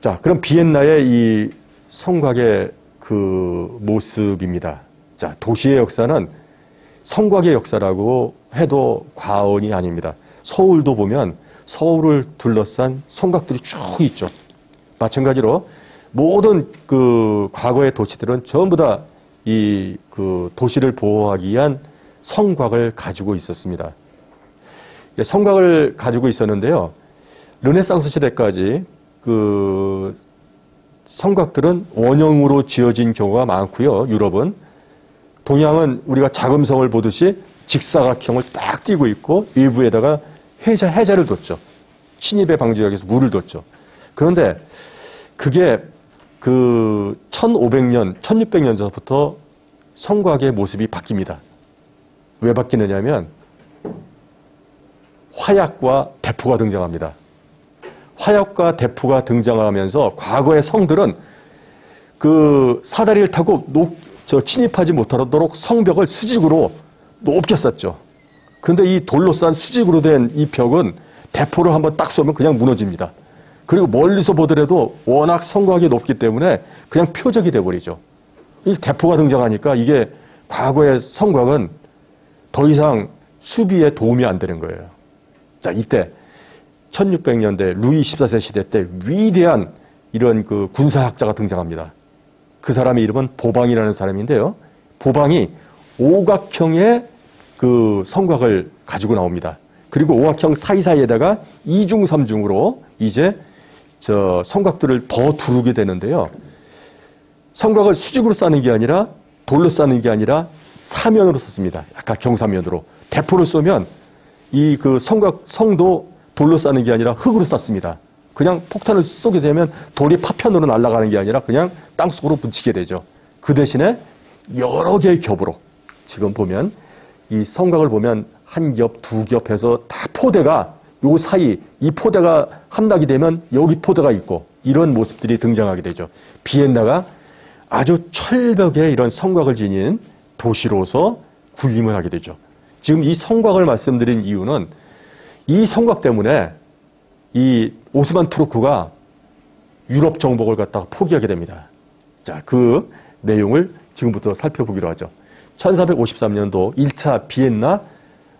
자, 그럼 비엔나의 이 성곽의 그 모습입니다. 자, 도시의 역사는 성곽의 역사라고 해도 과언이 아닙니다. 서울도 보면 서울을 둘러싼 성곽들이 쭉 있죠. 마찬가지로 모든 그 과거의 도시들은 전부 다 이 그 도시를 보호하기 위한 성곽을 가지고 있었습니다. 예, 성곽을 가지고 있었는데요. 르네상스 시대까지 그 성곽들은 원형으로 지어진 경우가 많고요. 유럽은 동양은 우리가 자금성을 보듯이 직사각형을 딱 띄고 있고 일부에다가 해자 해자를 뒀죠. 침입의 방지하기 위해서 물을 뒀죠. 그런데 그게 그 1500년, 1600년서부터 성곽의 모습이 바뀝니다. 왜 바뀌느냐면 화약과 대포가 등장합니다. 화약과 대포가 등장하면서 과거의 성들은 그 사다리를 타고 높, 저 침입하지 못하도록 성벽을 수직으로 높게 쌓죠. 근데 이 돌로 싼 수직으로 된 이 벽은 대포를 한번 딱 쏘면 그냥 무너집니다. 그리고 멀리서 보더라도 워낙 성곽이 높기 때문에 그냥 표적이 돼버리죠. 이 대포가 등장하니까 이게 과거의 성곽은 더 이상 수비에 도움이 안 되는 거예요. 자, 이때 1600년대 루이 14세 시대 때 위대한 이런 그 군사학자가 등장합니다. 그 사람의 이름은 보방이라는 사람인데요. 보방이 오각형의 그 성곽을 가지고 나옵니다. 그리고 오각형 사이사이에다가 이중삼중으로 이제 저 성곽들을 더 두르게 되는데요. 성곽을 수직으로 쌓는 게 아니라 돌로 쌓는 게 아니라 사면으로 썼습니다. 약간 경사면으로. 대포를 쏘면 이 그 성곽 성도 돌로 쌓는 게 아니라 흙으로 쌓습니다. 그냥 폭탄을 쏘게 되면 돌이 파편으로 날아가는 게 아니라 그냥 땅속으로 붙이게 되죠. 그 대신에 여러 개의 겹으로 지금 보면 이 성곽을 보면 한 겹, 두 겹 해서 다 포대가 요 사이 이 포대가 함락이 되면 여기 포대가 있고 이런 모습들이 등장하게 되죠. 비엔나가 아주 철벽에 이런 성곽을 지닌 도시로서 군림을 하게 되죠. 지금 이 성곽을 말씀드린 이유는 이 성곽 때문에 이 오스만 투르크가 유럽 정복을 갖다가 포기하게 됩니다. 자, 그 내용을 지금부터 살펴보기로 하죠. 1453년도 1차 비엔나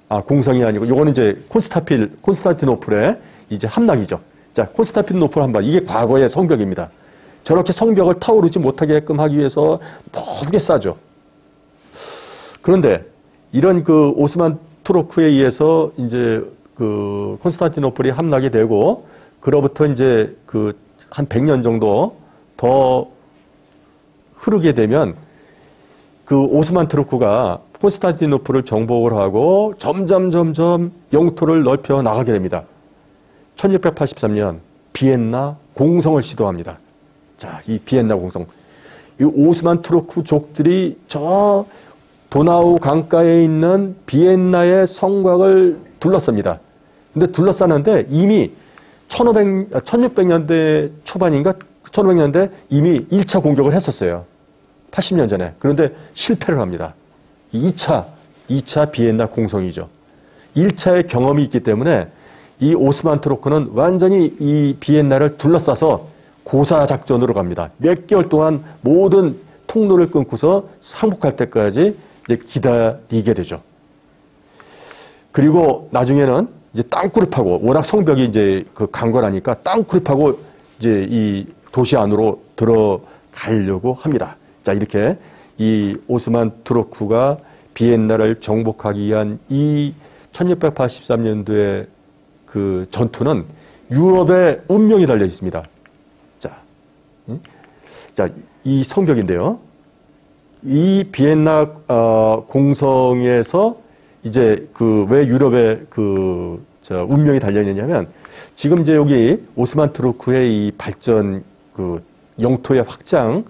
아, 공성이 아니고 요거는 이제 콘스타필 콘스탄티노플의 이제 함락이죠. 자, 콘스타필노플 한번 이게 과거의 성벽입니다. 저렇게 성벽을 타오르지 못하게끔 하기 위해서 높게 쌓죠. 그런데 이런 그 오스만 투르크에 의해서 이제 그 콘스탄티노플이 함락이 되고 그로부터 이제 그 한 100년 정도 더 흐르게 되면 그 오스만 트루크가 콘스탄티노플을 정복을 하고 점점 점점 영토를 넓혀 나가게 됩니다. 1683년 비엔나 공성을 시도합니다. 자, 이 비엔나 공성. 이 오스만 트루크족들이 저 도나우 강가에 있는 비엔나의 성곽을 둘러쌉니다. 근데 둘러싸는데 이미 1500, 1600년대 초반인가 1500년대 이미 1차 공격을 했었어요. 80년 전에. 그런데 실패를 합니다. 2차, 2차 비엔나 공성이죠. 1차의 경험이 있기 때문에 이 오스만 트로크는 완전히 이 비엔나를 둘러싸서 고사 작전으로 갑니다. 몇 개월 동안 모든 통로를 끊고서 상복할 때까지 이제 기다리게 되죠. 그리고 나중에는 이제 땅굴을 파고 워낙 성벽이 이제 그 강건하니까 땅굴을 파고 이제 이 도시 안으로 들어가려고 합니다. 자 이렇게 이 오스만 투르크가 비엔나를 정복하기 위한 이 1683년도에 그 전투는 유럽의 운명이 달려 있습니다. 자, 자, 이 성벽인데요. 이 비엔나 어, 공성에서 이제 그 왜 유럽의 그 운명이 달려 있느냐면 지금 이제 여기 오스만 트루크의 이 발전 그 영토의 확장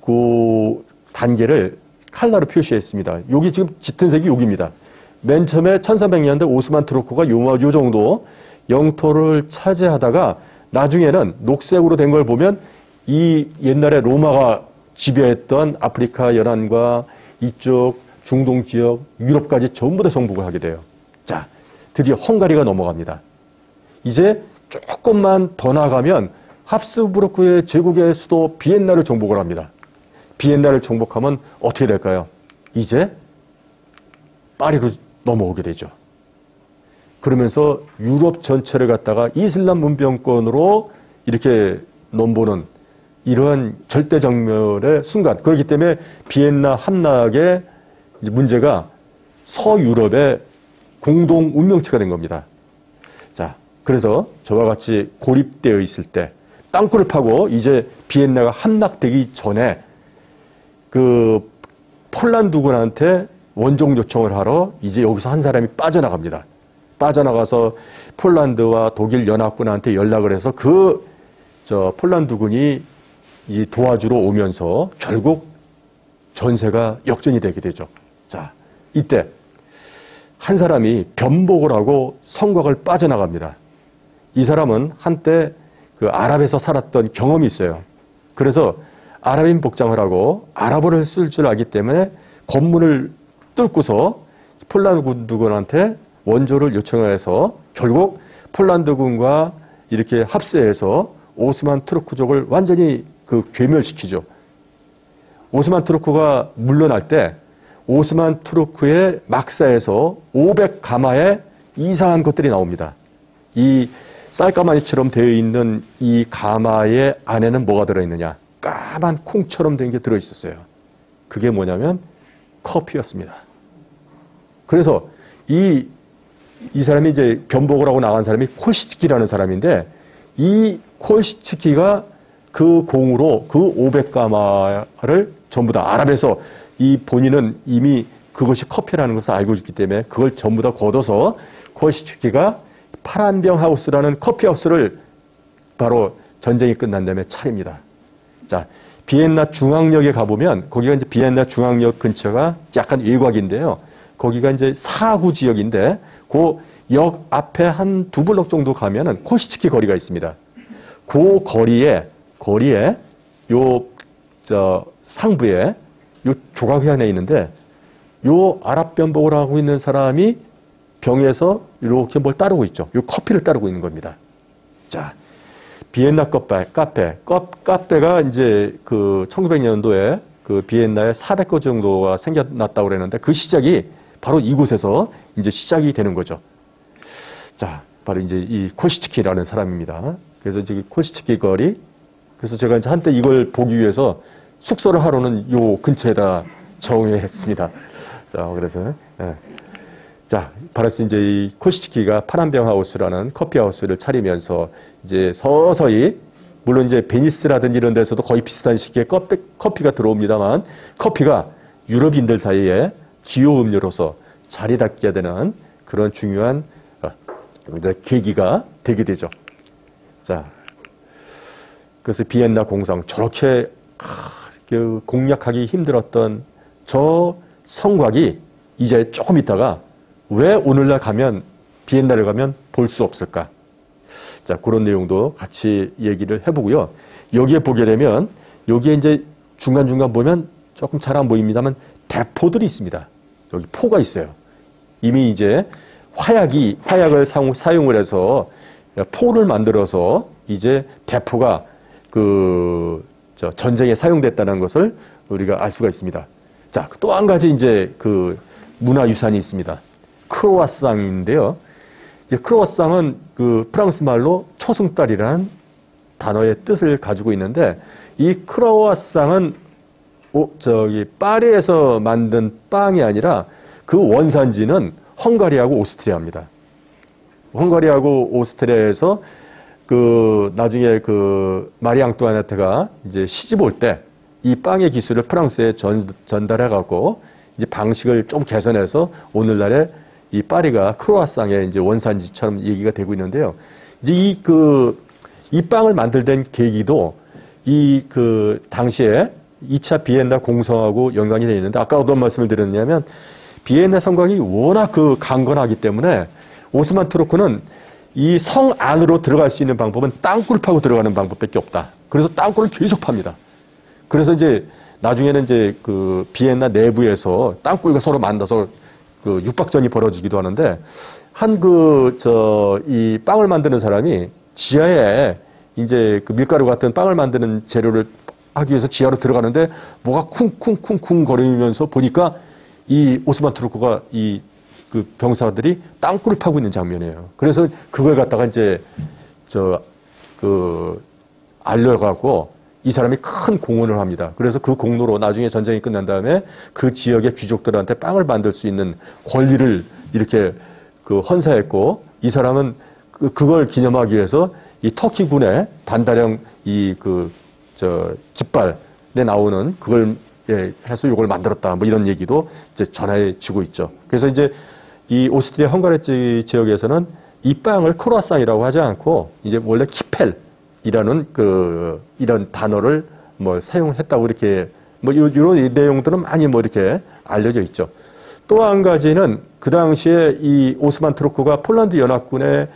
그 단계를 칼라로 표시했습니다. 여기 지금 짙은 색이 여기입니다. 맨 처음에 1300년대 오스만 트루크가 요, 요 정도 영토를 차지하다가 나중에는 녹색으로 된 걸 보면 이 옛날에 로마가 지배했던 아프리카 연안과 이쪽 중동 지역, 유럽까지 전부 다 정복을 하게 돼요. 자, 드디어 헝가리가 넘어갑니다. 이제 조금만 더 나가면 합스부르크의 제국의 수도 비엔나를 정복을 합니다. 비엔나를 정복하면 어떻게 될까요? 이제 파리로 넘어오게 되죠. 그러면서 유럽 전체를 갖다가 이슬람 문명권으로 이렇게 넘보는 이러한 절대 정멸의 순간. 그렇기 때문에 비엔나 함락의 문제가 서유럽의 공동 운명체가 된 겁니다. 자, 그래서 저와 같이 고립되어 있을 때 땅굴을 파고 이제 비엔나가 함락되기 전에 그 폴란드군한테 원종 요청을 하러 이제 여기서 한 사람이 빠져나갑니다. 빠져나가서 폴란드와 독일 연합군한테 연락을 해서 그 저 폴란드군이 이 도와주러 오면서 결국 전세가 역전이 되게 되죠. 자, 이때 한 사람이 변복을 하고 성곽을 빠져나갑니다. 이 사람은 한때 그 아랍에서 살았던 경험이 있어요. 그래서 아랍인 복장을 하고 아랍어를 쓸 줄 알기 때문에 건물을 뚫고서 폴란드군한테 원조를 요청해서 결국 폴란드군과 이렇게 합세해서 오스만 트루크족을 완전히 그 괴멸시키죠. 오스만 트루크가 물러날 때 오스만 투르크의 막사에서 500가마의 이상한 것들이 나옵니다. 이 쌀가마니처럼 되어 있는 이 가마의 안에는 뭐가 들어있느냐? 까만 콩처럼 된 게 들어있었어요. 그게 뭐냐면 커피였습니다. 그래서 이, 이 사람이 이제 변복을 하고 나간 사람이 콜시츠키라는 사람인데 이 콜시츠키가 그 공으로 그 500가마를 전부 다 아랍에서 이 본인은 이미 그것이 커피라는 것을 알고 있기 때문에 그걸 전부 다 걷어서 코시츠키가 파란병 하우스라는 커피 하우스를 바로 전쟁이 끝난 다음에 차립니다. 자, 비엔나 중앙역에 가보면 거기가 이제 비엔나 중앙역 근처가 약간 일곽인데요. 거기가 이제 사구 지역인데 그 역 앞에 한 두 블록 정도 가면은 코시츠키 거리가 있습니다. 그 거리에 거리에 요 저 상부에 요 조각이 하나 있는데 요 아랍 변복을 하고 있는 사람이 병에서 이렇게 뭘 따르고 있죠. 요 커피를 따르고 있는 겁니다. 자, 비엔나 카페, 카페, 카페가 이제 그 1900년도에 그 비엔나에 400거 정도가 생겨났다고 그랬는데 그 시작이 바로 이곳에서 이제 시작이 되는 거죠. 자, 바로 이제 이 코시츠키라는 사람입니다. 그래서 이제 코시츠키 거리. 그래서 제가 이제 한때 이걸 보기 위해서 숙소를 하루는 요 근처에다 정했습니다. 자, 그래서, 예. 자, 바라스 이제 이 코시치키가 파란병 하우스라는 커피 하우스를 차리면서 이제 서서히 물론 이제 베니스라든지 이런 데서도 거의 비슷한 시기에 커피, 커피가 들어옵니다만 커피가 유럽인들 사이에 기호 음료로서 자리 잡게 되는 그런 중요한 어, 계기가 되게 되죠. 자, 그래서 비엔나 공상 저렇게 그 공략하기 힘들었던 저 성곽이 이제 조금 있다가 왜 오늘날 가면 비엔나를 가면 볼 수 없을까? 자 그런 내용도 같이 얘기를 해보고요. 여기에 보게 되면 여기에 이제 중간 중간 보면 조금 잘 안 보입니다만 대포들이 있습니다. 여기 포가 있어요. 이미 이제 화약이 화약을 사용을 해서 포를 만들어서 이제 대포가 그 전쟁에 사용됐다는 것을 우리가 알 수가 있습니다. 자, 또 한 가지 이제 그 문화유산이 있습니다. 크로와상인데요. 크로와상은 그 프랑스 말로 초승달이라는 단어의 뜻을 가지고 있는데 이 크로와상은 오, 저기 파리에서 만든 빵이 아니라 그 원산지는 헝가리하고 오스트리아입니다. 헝가리하고 오스트리아에서 그 나중에 그 마리 앙뚜아네트가 이제 시집 올 때 이 빵의 기술을 프랑스에 전, 전달해 갖고 이제 방식을 좀 개선해서 오늘날의 이 파리가 크로아상의 이제 원산지처럼 얘기가 되고 있는데요. 이제 이 그 이 빵을 만들던 계기도 이 그 당시에 2차 비엔나 공성하고 연관이 되어 있는데 아까 어떤 말씀을 드렸냐면 비엔나 성곽이 워낙 그 강건하기 때문에 오스만 트로크는 이 성 안으로 들어갈 수 있는 방법은 땅굴 파고 들어가는 방법밖에 없다. 그래서 땅굴을 계속 팝니다. 그래서 이제 나중에는 이제 그 비엔나 내부에서 땅굴과 서로 만나서 그 육박전이 벌어지기도 하는데 한 그 저 이 빵을 만드는 사람이 지하에 이제 그 밀가루 같은 빵을 만드는 재료를 하기 위해서 지하로 들어가는데 뭐가 쿵쿵쿵쿵 거리면서 보니까 이 오스만 트루크가 이 그 병사들이 땅굴을 파고 있는 장면이에요. 그래서 그걸 갖다가 이제 저 그 알려가고 이 사람이 큰 공헌을 합니다. 그래서 그 공로로 나중에 전쟁이 끝난 다음에 그 지역의 귀족들한테 빵을 만들 수 있는 권리를 이렇게 그 헌사했고 이 사람은 그 그걸 기념하기 위해서 이 터키 군의 단다령 이 그 저 깃발에 나오는 그걸 예, 해서 이걸 만들었다. 뭐 이런 얘기도 이제 전해지고 있죠. 그래서 이제 이 오스트리아 헝가리 지역에서는 이 빵을 크로아상이라고 하지 않고 이제 원래 키펠이라는 그 이런 단어를 뭐 사용했다고 이렇게 뭐 이런 내용들은 많이 뭐 이렇게 알려져 있죠. 또 한 가지는 그 당시에 이 오스만 트로크가 폴란드 연합군에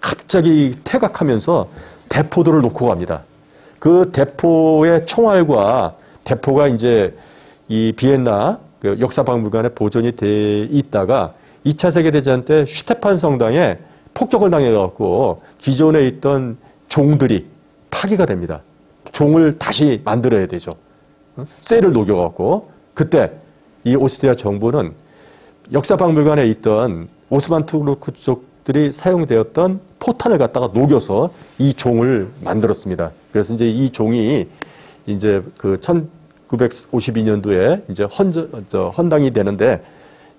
갑자기 퇴각하면서 대포들을 놓고 갑니다. 그 대포의 총알과 대포가 이제 이 비엔나 그 역사박물관에 보존이 돼 있다가 2차 세계대전 때 슈테판 성당에 폭격을 당해갖고 기존에 있던 종들이 파기가 됩니다. 종을 다시 만들어야 되죠. 쇠를 녹여갖고 그때 이 오스트리아 정부는 역사박물관에 있던 오스만 투르크 쪽들이 사용되었던 포탄을 갖다가 녹여서 이 종을 만들었습니다. 그래서 이제 이 종이 이제 그 1952년도에 이제 헌, 저, 헌당이 되는데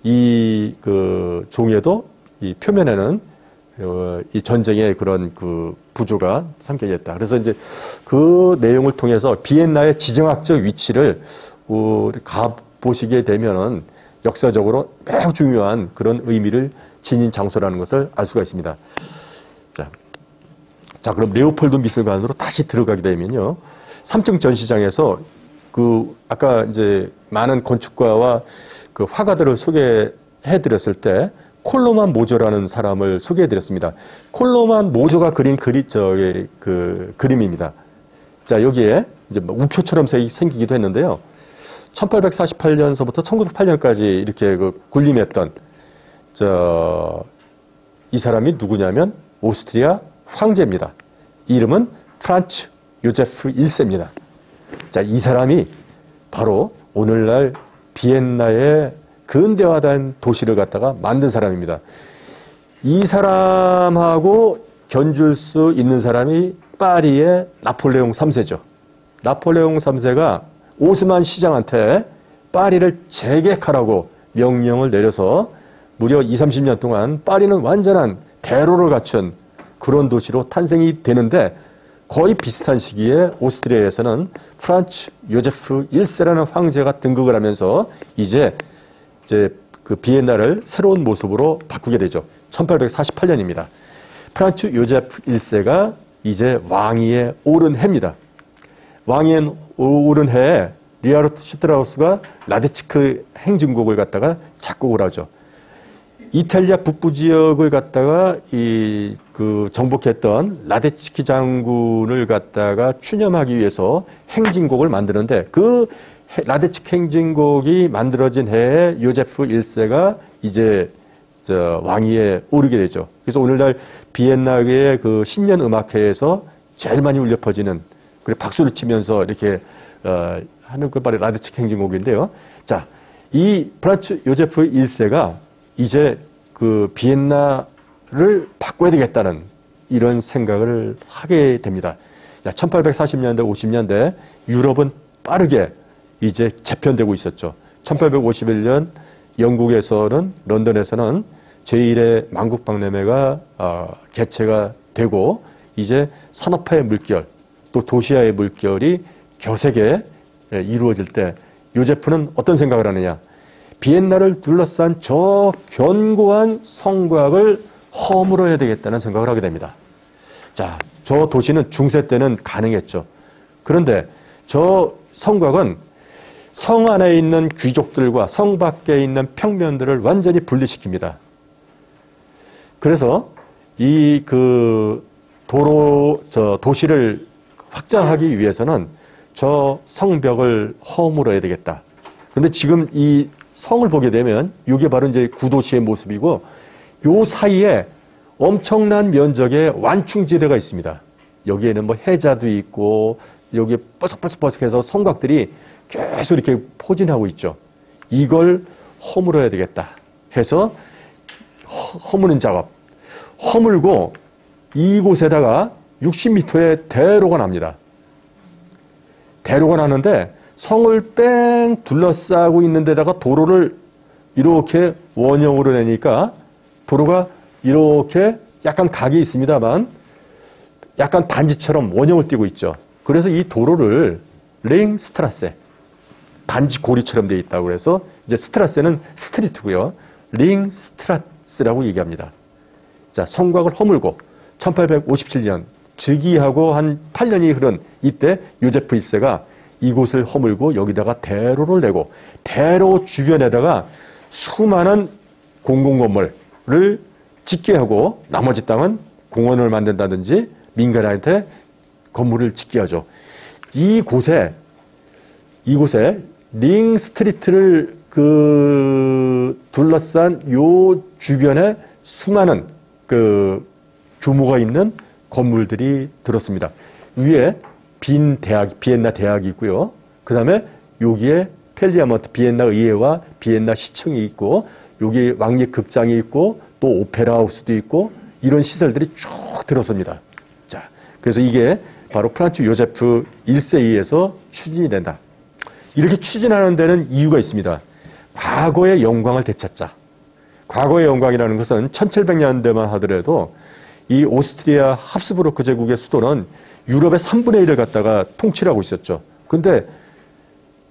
이 그 종에도 이 표면에는 어, 이 전쟁의 그런 그 부조가 삼켜져 있다. 그래서 이제 그 내용을 통해서 비엔나의 지정학적 위치를 가 보시게 되면은 역사적으로 매우 중요한 그런 의미를 지닌 장소라는 것을 알 수가 있습니다. 자, 자 그럼 레오폴드 미술관으로 다시 들어가게 되면요. 3층 전시장에서 그 아까 이제 많은 건축가와 그 화가들을 소개해 드렸을 때 콜로만 모조라는 사람을 소개해 드렸습니다. 콜로만 모조가 그린 그리 저의 그 그림입니다. 자, 여기에 이제 뭐 우표처럼 생기기도 했는데요. 1848년서부터 1908년까지 이렇게 그 군림했던 저 이 사람이 누구냐면 오스트리아 황제입니다. 이름은 프란츠 요제프 1세입니다. 자, 이 사람이 바로 오늘날 비엔나의 근대화된 도시를 갖다가 만든 사람입니다. 이 사람하고 견줄 수 있는 사람이 파리의 나폴레옹 3세죠. 나폴레옹 3세가 오스만 시장한테 파리를 재개하라고 명령을 내려서 무려 2, 30년 동안 파리는 완전한 대로를 갖춘 그런 도시로 탄생이 되는데 거의 비슷한 시기에 오스트리아에서는 프란츠 요제프 1세라는 황제가 등극을 하면서 이제 이제 그 비엔나를 새로운 모습으로 바꾸게 되죠. 1848년입니다. 프란츠 요제프 1세가 이제 왕위에 오른 해입니다. 왕위에 오른 해에 리하르트 슈트라우스가 라데치크 행진곡을 갖다가 작곡을 하죠. 이탈리아 북부 지역을 갖다가 이 그 정복했던 라데치키 장군을 갖다가 추념하기 위해서 행진곡을 만드는데 그 라데치키 행진곡이 만들어진 해에 요제프 1세가 이제 저 왕위에 오르게 되죠. 그래서 오늘날 비엔나의 그 신년 음악회에서 제일 많이 울려 퍼지는 그리고 박수를 치면서 이렇게 어, 하는 그 말이 라드치크 행진곡인데요. 자, 이 프란츠 요제프 1세가 이제 그 비엔나 를 바꿔야 되겠다는 이런 생각을 하게 됩니다. 1840년대, 50년대 유럽은 빠르게 이제 재편되고 있었죠. 1851년 영국에서는 런던에서는 제1의 만국박람회가 어, 개최가 되고 이제 산업화의 물결 또 도시화의 물결이 겨세게 예, 이루어질 때 요제프는 어떤 생각을 하느냐 비엔나를 둘러싼 저 견고한 성곽을 허물어야 되겠다는 생각을 하게 됩니다. 자, 저 도시는 중세 때는 가능했죠. 그런데 저 성곽은 성 안에 있는 귀족들과 성 밖에 있는 평면들을 완전히 분리시킵니다. 그래서 이 그 도로 저 도시를 확장하기 위해서는 저 성벽을 허물어야 되겠다. 그런데 지금 이 성을 보게 되면 이게 바로 이제 구도시의 모습이고 요 사이에 엄청난 면적의 완충지대가 있습니다. 여기에는 뭐 해자도 있고 여기 뻐석뻐석뻐석해서 성곽들이 계속 이렇게 포진하고 있죠. 이걸 허물어야 되겠다 해서 허 무는 작업. 허물고 이곳에다가 60m의 대로가 납니다. 대로가 나는데 성을 뺑 둘러싸고 있는 데다가 도로를 이렇게 원형으로 내니까 도로가 이렇게 약간 각이 있습니다만 약간 반지처럼 원형을 띠고 있죠. 그래서 이 도로를 링스트라세 반지 고리처럼 되어 있다고 해서 이제 Straße는 street고요. 링 스트라스라고 얘기합니다. 자, 성곽을 허물고 1857년 즉위하고 한 8년이 흐른 이때 요제프 1세가 이곳을 허물고 여기다가 대로를 내고 대로 주변에다가 수많은 공공건물 을 짓게 하고 나머지 땅은 공원을 만든다든지 민간한테 건물을 짓게 하죠. 이곳에 이곳에 링 스트리트를 그 둘러싼 요 주변에 수많은 그 규모가 있는 건물들이 들었습니다. 위에 빈 대학, 비엔나 대학이 있고요. 그 다음에 여기에 parliament 비엔나 의회와 비엔나 시청이 있고 여기 왕립 극장이 있고 또 오페라 하우스도 있고 이런 시설들이 쭉 들어섭니다. 자, 그래서 이게 바로 프란츠 요제프 1세에 의해서 추진이 된다. 이렇게 추진하는 데는 이유가 있습니다. 과거의 영광을 되찾자. 과거의 영광이라는 것은 1700년대만 하더라도 이 오스트리아 합스부르크 제국의 수도는 유럽의 3분의 1을 갖다가 통치를 하고 있었죠. 근데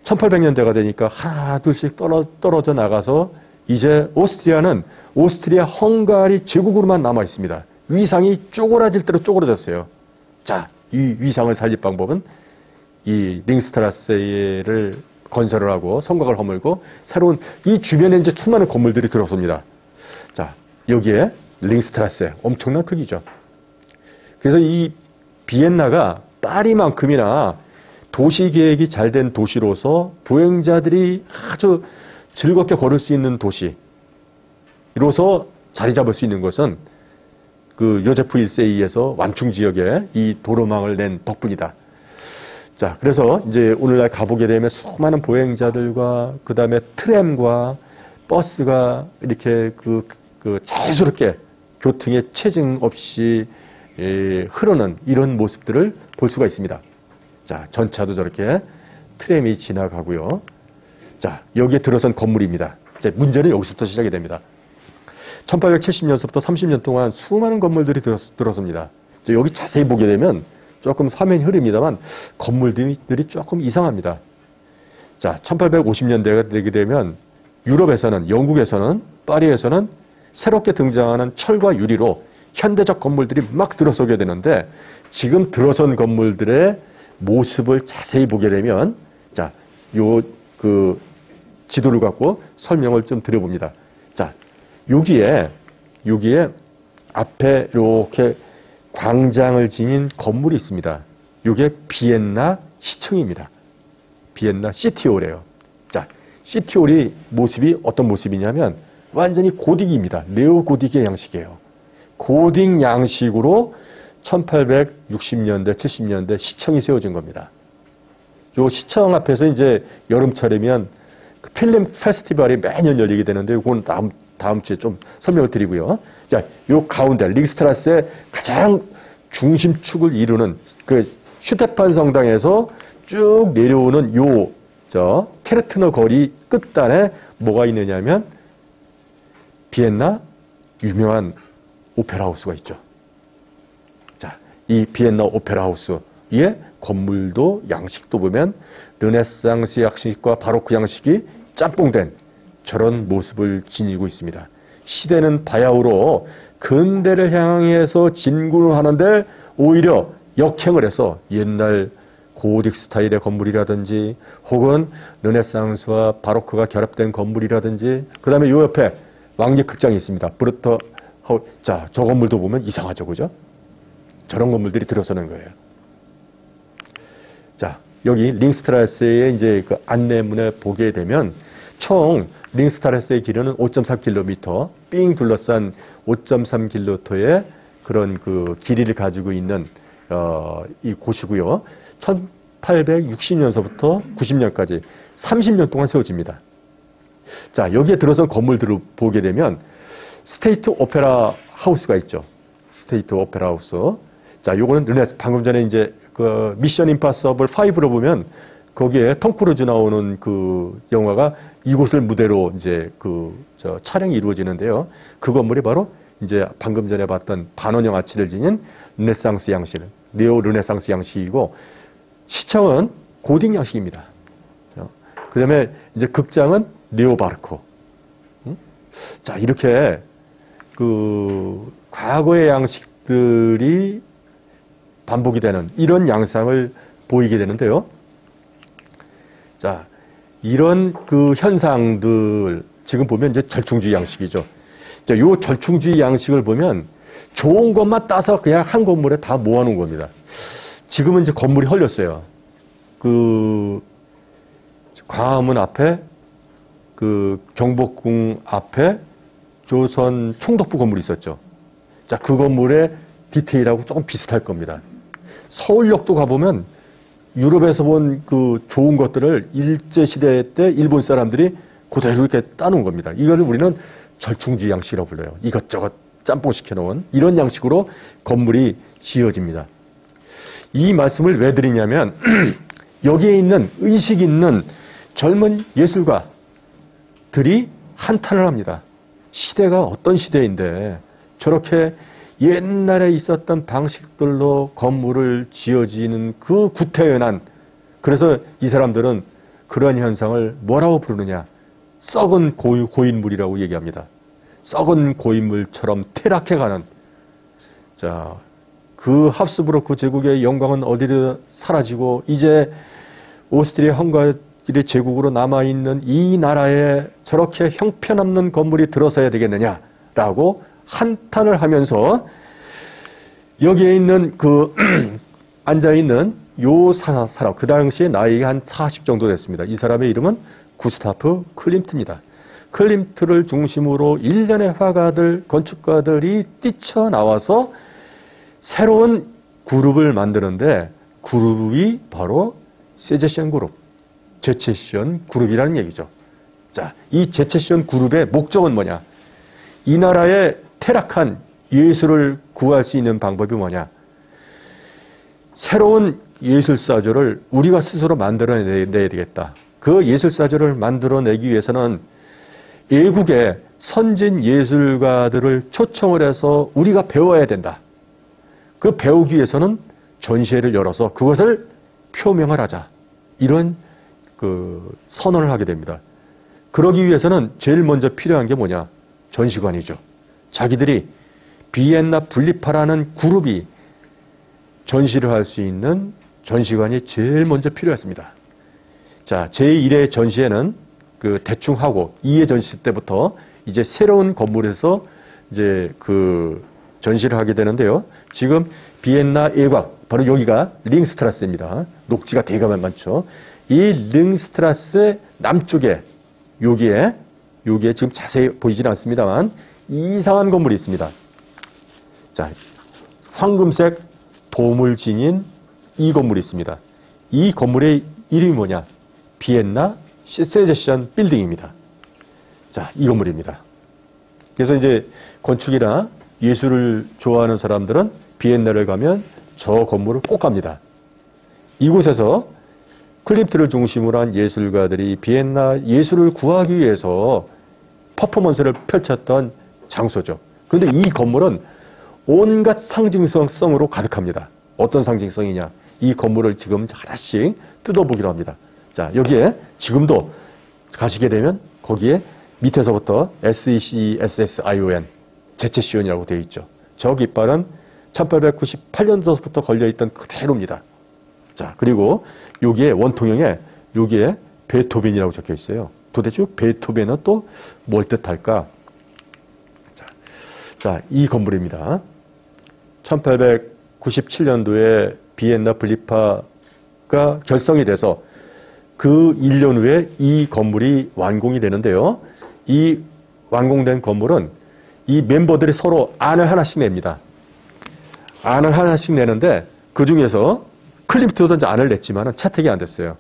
1800년대가 되니까 하나 둘씩 떨어져 나가서 이제 오스트리아는 오스트리아 헝가리 제국으로만 남아 있습니다. 위상이 쪼그라질 대로 쪼그라졌어요. 자, 이 위상을 살릴 방법은 이 링스트라스를 건설을 하고 성곽을 허물고 새로운 이 주변에 이제 수많은 건물들이 들어섭니다. 자, 여기에 링스트라스 엄청난 크기죠. 그래서 이 비엔나가 파리만큼이나 도시 계획이 잘 된 도시로서 보행자들이 아주 즐겁게 걸을 수 있는 도시로서 자리 잡을 수 있는 것은 그 요제프 1세에 의해서 완충 지역에 이 도로망을 낸 덕분이다. 자, 그래서 이제 오늘날 가보게 되면 수많은 보행자들과 그 다음에 트램과 버스가 이렇게 그, 그 자유스럽게 교통에 체증 없이 예, 흐르는 이런 모습들을 볼 수가 있습니다. 자, 전차도 저렇게 트램이 지나가고요. 자, 여기에 들어선 건물입니다. 이제 문제는 여기서부터 시작이 됩니다. 1870년서부터 30년 동안 수많은 건물들이 들었, 들었습니다. 여기 자세히 보게 되면 조금 화면이 흐립니다만 건물들이 조금 이상합니다. 자, 1850년대가 되게 되면 유럽에서는 영국에서는 파리에서는 새롭게 등장하는 철과 유리로 현대적 건물들이 막 들어서게 되는데 지금 들어선 건물들의 모습을 자세히 보게 되면 자, 요 그 지도를 갖고 설명을 좀 드려봅니다. 자, 여기에 여기에 앞에 이렇게 광장을 지닌 건물이 있습니다. 이게 비엔나 시청입니다. 비엔나 시티홀이에요. 자, 시티홀이 모습이 어떤 모습이냐면 완전히 고딕입니다. 네오 고딕의 양식이에요. 고딕 양식으로 1860년대, 70년대 시청이 세워진 겁니다. 요 시청 앞에서 이제 여름철이면 그 필름 페스티벌이 매년 열리게 되는데 이건 다음 다음 주에 좀 설명을 드리고요. 자, 요 가운데 링스트라스의 가장 중심축을 이루는 그 슈테판 성당에서 쭉 내려오는 요 저 케르트너 거리 끝단에 뭐가 있느냐면 비엔나 유명한 오페라 하우스가 있죠. 자, 이 비엔나 오페라 하우스 위에 건물도 양식도 보면 르네상스 양식과 바로크 양식이 짬뽕된 저런 모습을 지니고 있습니다. 시대는 바야흐로 근대를 향해서 진군을 하는데 오히려 역행을 해서 옛날 고딕 스타일의 건물이라든지 혹은 르네상스와 바로크가 결합된 건물이라든지 그 다음에 요 옆에 왕립극장이 있습니다. 브루터 자, 저 건물도 보면 이상하죠. 그죠? 저런 건물들이 들어서는 거예요. 자, 여기 링스트라스의 이제 그 안내문에 보게 되면 총 링스트라스의 길이는 5.4km, 삥 둘러싼 5.3km의 그런 그 길이를 가지고 있는 어, 이 곳이고요. 1860년서부터 90년까지 30년 동안 세워집니다. 자, 여기에 들어선 건물들을 보게 되면 State Opera House가 있죠. State Opera House. 자, 요거는 르네스 방금 전에 이제 그 미션 임파서블 5로 보면 거기에 톰 크루즈 나오는 그 영화가 이곳을 무대로 이제 그 저 촬영이 이루어지는데요. 그 건물이 바로 이제 방금 전에 봤던 반원형 아치를 지닌 르네상스 양식, 네오 르네상스 양식이고 시청은 고딕 양식입니다. 그 다음에 이제 극장은 네오 바로크. 자, 이렇게 그 과거의 양식들이 반복이 되는 이런 양상을 보이게 되는데요. 자, 이런 그 현상들 지금 보면 이제 절충주의 양식이죠. 자, 요 절충주의 양식을 보면 좋은 것만 따서 그냥 한 건물에 다 모아놓은 겁니다. 지금은 이제 건물이 헐렸어요. 그 광화문 앞에 그 경복궁 앞에 조선 총독부 건물이 있었죠. 자, 그 건물의 디테일하고 조금 비슷할 겁니다. 서울역도 가보면 유럽에서 본 그 좋은 것들을 일제시대 때 일본 사람들이 그대로 이렇게 따놓은 겁니다. 이거를 우리는 절충주의 양식이라고 불러요. 이것저것 짬뽕 시켜놓은 이런 양식으로 건물이 지어집니다. 이 말씀을 왜 드리냐면 여기에 있는 의식 있는 젊은 예술가들이 한탄을 합니다. 시대가 어떤 시대인데 저렇게 옛날에 있었던 방식들로 건물을 지어지는 그 구태연한 그래서 이 사람들은 그런 현상을 뭐라고 부르느냐 썩은 고인물이라고 얘기합니다. 썩은 고인물처럼 퇴락해가는 자, 그 합스부르크 제국의 영광은 어디로 사라지고 이제 오스트리아 헝가리 제국으로 남아있는 이 나라에 저렇게 형편없는 건물이 들어서야 되겠느냐라고 한탄을 하면서 여기에 있는 그 앉아있는 요 사람, 그 당시에 나이가 한 40 정도 됐습니다. 이 사람의 이름은 구스타프 클림트입니다. 클림트를 중심으로 일련의 화가들, 건축가들이 뛰쳐나와서 새로운 그룹을 만드는데 그룹이 바로 세제션 그룹, 제체션 그룹이라는 얘기죠. 자, 이 제체션 그룹의 목적은 뭐냐? 이 나라의 퇴락한 예술을 구할 수 있는 방법이 뭐냐? 새로운 예술사조를 우리가 스스로 만들어내야 되겠다. 그 예술사조를 만들어내기 위해서는 외국의 선진 예술가들을 초청을 해서 우리가 배워야 된다. 그 배우기 위해서는 전시회를 열어서 그것을 표명을 하자. 이런 그 선언을 하게 됩니다. 그러기 위해서는 제일 먼저 필요한 게 뭐냐? 전시관이죠. 자기들이 비엔나 분리파라는 그룹이 전시를 할 수 있는 전시관이 제일 먼저 필요했습니다. 자, 제1회 전시회는 그 대충 하고 2회 전시 때부터 이제 새로운 건물에서 이제 그 전시를 하게 되는데요. 지금 비엔나 외곽, 바로 여기가 링스트라스입니다. 녹지가 되게 많죠. 이 링스트라스 남쪽에 여기에 여기에 지금 자세히 보이지는 않습니다만 이상한 건물이 있습니다. 자, 황금색 돔을 지닌 이 건물이 있습니다. 이 건물의 이름이 뭐냐? 비엔나 Secession 빌딩입니다. 자, 이 건물입니다. 그래서 이제 건축이나 예술을 좋아하는 사람들은 비엔나를 가면 저 건물을 꼭 갑니다. 이곳에서 클립트를 중심으로 한 예술가들이 비엔나 예술을 구하기 위해서 퍼포먼스를 펼쳤던 장소죠. 그런데 이 건물은 온갖 상징성으로 가득합니다. 어떤 상징성이냐? 이 건물을 지금 하나씩 뜯어보기로 합니다. 자, 여기에 지금도 가시게 되면 거기에 밑에서부터 SECSSION, 제체시온이라고 되어 있죠. 저 깃발은 1898년도부터 걸려있던 그대로입니다. 자, 그리고 여기에 원통형에 여기에 베토벤이라고 적혀 있어요. 도대체 베토벤은 또 뭘 뜻할까? 자, 자, 이 건물입니다. 1897년도에 비엔나 블리파가 결성이 돼서 그 1년 후에 이 건물이 완공이 되는데요. 이 완공된 건물은 이 멤버들이 서로 안을 하나씩 냅니다. 안을 하나씩 내는데 그 중에서 클림트도 안을 냈지만 채택이 안 됐어요.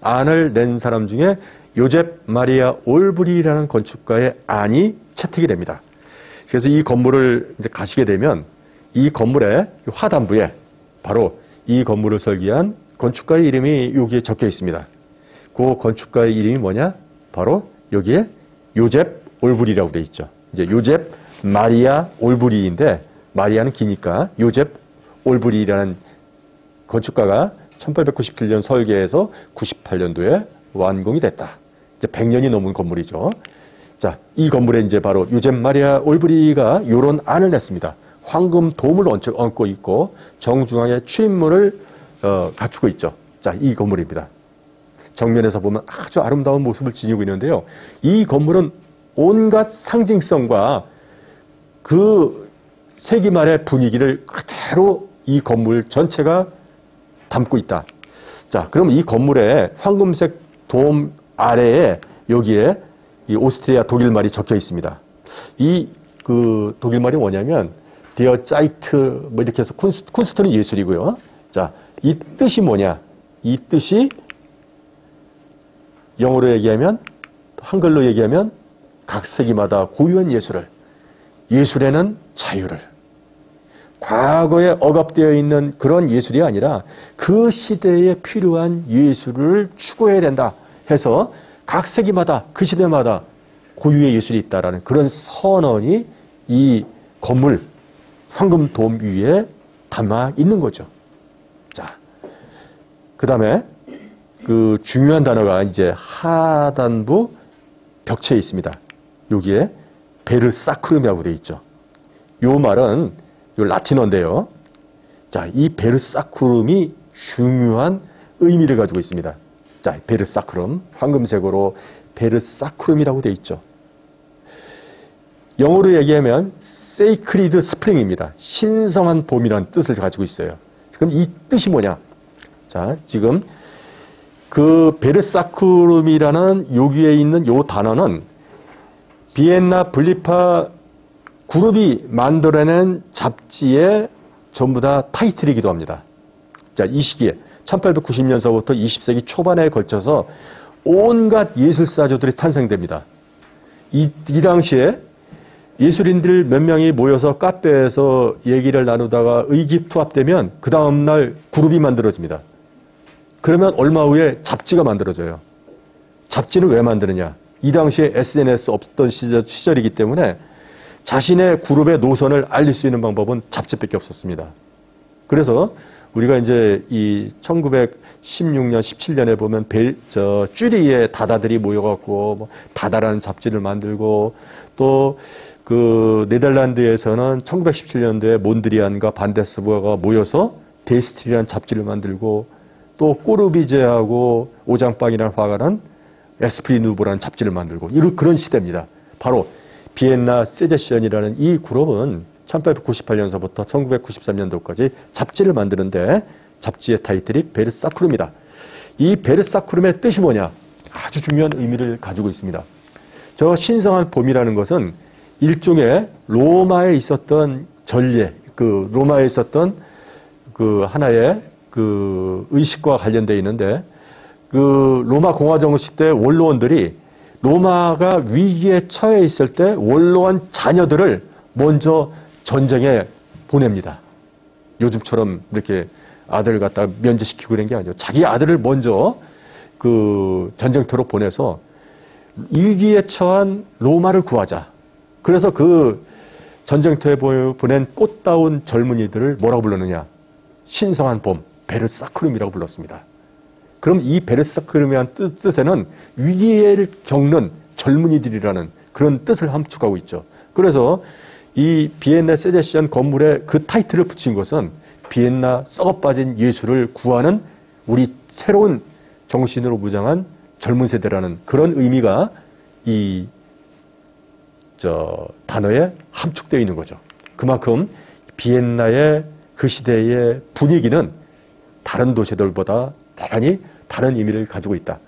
안을 낸 사람 중에 요셉 마리아 올브리라는 건축가의 안이 채택이 됩니다. 그래서 이 건물을 이제 가시게 되면 이 건물의 화단부에 바로 이 건물을 설계한 건축가의 이름이 여기에 적혀 있습니다. 그 건축가의 이름이 뭐냐? 바로 여기에 요셉 올브리라고 되어 있죠. 이제 요셉 마리아 올브리인데 마리아는 기니까 요셉 올브리라는 건축가가 1897년 설계해서 98년도에 완공이 됐다. 이제 100년이 넘은 건물이죠. 자, 이 건물에 이제 바로 요셉 마리아 올브리가 이런 안을 냈습니다. 황금 돔을 얹고 있고 정중앙에 출입문을 어, 갖추고 있죠. 자, 이 건물입니다. 정면에서 보면 아주 아름다운 모습을 지니고 있는데요. 이 건물은 온갖 상징성과 그 세기 말의 분위기를 그대로 이 건물 전체가 담고 있다. 자, 그럼 이 건물에 황금색 돔 아래에 여기에 이 오스트리아 독일 말이 적혀 있습니다. 이 그 독일 말이 뭐냐면 Der Zeit 뭐 이렇게 해서 Kunst, Kunst는 예술이고요. 자, 이 뜻이 뭐냐? 이 뜻이 영어로 얘기하면 한글로 얘기하면 각 세기마다 고유한 예술을 예술에는 자유를 과거에 억압되어 있는 그런 예술이 아니라 그 시대에 필요한 예술을 추구해야 된다 해서 각 세기마다 그 시대마다 고유의 예술이 있다라는 그런 선언이 이 건물 황금 돔 위에 담아 있는 거죠. 자, 그 다음에 그 중요한 단어가 이제 하단부 벽체에 있습니다. 여기에 Ver Sacrum이라고 되어 있죠. 요 말은 요 라틴어인데요. 자, 이 베르사크름이 중요한 의미를 가지고 있습니다. 자, Ver Sacrum 황금색으로 Ver Sacrum이라고 되어 있죠. 영어로 얘기하면 Sacred Spring입니다. 신성한 봄이라는 뜻을 가지고 있어요. 그럼 이 뜻이 뭐냐? 자, 지금 그 베르사크름이라는 여기에 있는 요 단어는 비엔나 블리파 그룹이 만들어낸 잡지의 전부 다 타이틀이기도 합니다. 자, 이 시기에 1890년서부터 20세기 초반에 걸쳐서 온갖 예술사조들이 탄생됩니다. 이, 이 당시에 예술인들 몇 명이 모여서 카페에서 얘기를 나누다가 의기투합되면 그 다음날 그룹이 만들어집니다. 그러면 얼마 후에 잡지가 만들어져요. 잡지는 왜 만드느냐? 이 당시에 SNS 없던 시절, 시절이기 때문에 자신의 그룹의 노선을 알릴 수 있는 방법은 잡지밖에 없었습니다. 그래서 우리가 이제 이 1916년, 17년에 보면 벨, 저, 쭈리의 다다들이 모여갖고 뭐 다다라는 잡지를 만들고 또 그 네덜란드에서는 1917년도에 몬드리안과 반데스부가 모여서 De Stijl이라는 잡지를 만들고 또 꼬르뷔제하고 오장팡이라는 화가는 Esprit Nouveau라는 잡지를 만들고 이런 그런 시대입니다. 바로 비엔나 Secession이라는 이 그룹은 1898년서부터 1903년도까지 잡지를 만드는데 잡지의 타이틀이 Ver Sacrum이다. 이 Ver Sacrum의 뜻이 뭐냐? 아주 중요한 의미를 가지고 있습니다. 저 신성한 봄이라는 것은 일종의 로마에 있었던 전례, 그 로마에 있었던 그 하나의 그 의식과 관련되어 있는데 그 로마 공화 정부 시대 원로원들이 로마가 위기에 처해 있을 때 원로원 자녀들을 먼저 전쟁에 보냅니다. 요즘처럼 이렇게 아들을 갖다 면제시키고 그런 게 아니죠. 자기 아들을 먼저 그 전쟁터로 보내서 위기에 처한 로마를 구하자. 그래서 그 전쟁터에 보낸 꽃다운 젊은이들을 뭐라고 불렀느냐? 신성한 봄, 베르사크름이라고 불렀습니다. 그럼 이 베르사크름이라는 뜻에는 위기를 겪는 젊은이들이라는 그런 뜻을 함축하고 있죠. 그래서 이 비엔나 세제시안 건물에 그 타이틀을 붙인 것은 비엔나 썩어빠진 예술을 구하는 우리 새로운 정신으로 무장한 젊은 세대라는 그런 의미가 이 저 단어에 함축되어 있는 거죠. 그만큼 비엔나의 그 시대의 분위기는 다른 도시들보다 대단히 다른 의미를 가지고 있다.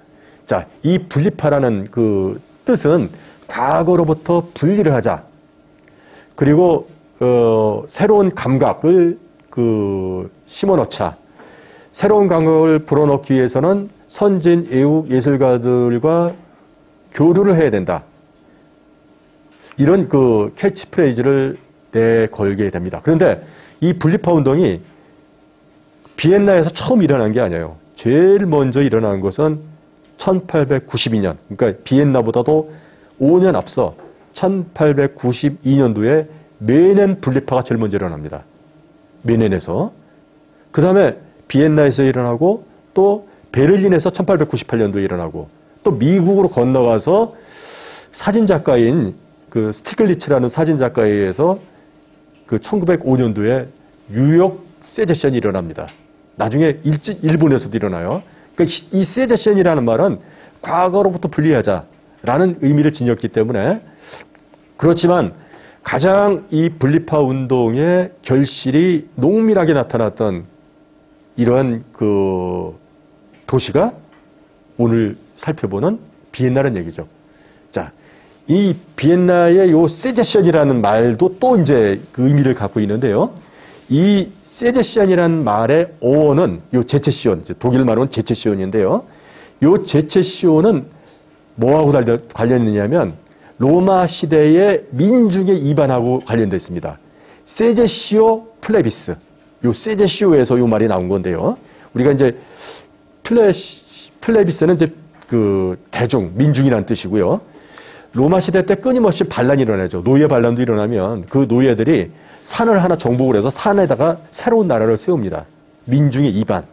자, 이 분리파라는 그 뜻은 과거로부터 분리를 하자. 그리고 어, 새로운 감각을 그 심어넣자. 새로운 감각을 불어넣기 위해서는 선진 애국 예술가들과 교류를 해야 된다. 이런 그 캐치프레이즈를 내걸게 됩니다. 그런데 이 분리파 운동이 비엔나에서 처음 일어난 게 아니에요. 제일 먼저 일어난 것은 1892년, 그러니까 비엔나보다도 5년 앞서 1892년도에 뮌헨 분리파가 제일 먼저 일어납니다. 뮌헨에서. 그 다음에 비엔나에서 일어나고 또 베를린에서 1898년도에 일어나고 또 미국으로 건너가서 사진작가인 그 스티글리츠라는 사진작가에 의해서 그 1905년도에 뉴욕 세제션이 일어납니다. 나중에 일지, 일본에서도 일어나요. 그러니까 이 세제션이라는 말은 과거로부터 분리하자라는 의미를 지녔기 때문에 그렇지만 가장 이 분리파 운동의 결실이 농밀하게 나타났던 이러한 그 도시가 오늘 살펴보는 비엔나라는 얘기죠. 자, 이 비엔나의 요 세제션이라는 말도 또 이제 그 의미를 갖고 있는데요. 이 세제시안이라는 말의 어원은 요 제체시온, 독일 말은 제체시온인데요. 요 제체시온은 뭐하고 관련 있느냐면 로마 시대의 민중의 이반하고 관련되어 있습니다. Secessio plebis. 요 Secessio에서 요 말이 나온 건데요. 우리가 이제 ple, plebis는 이제 그 대중, 민중이라는 뜻이고요. 로마 시대 때 끊임없이 반란이 일어나죠. 노예 반란도 일어나면 그 노예들이 산을 하나 정복을 해서 산에다가 새로운 나라를 세웁니다. 민중의 이반.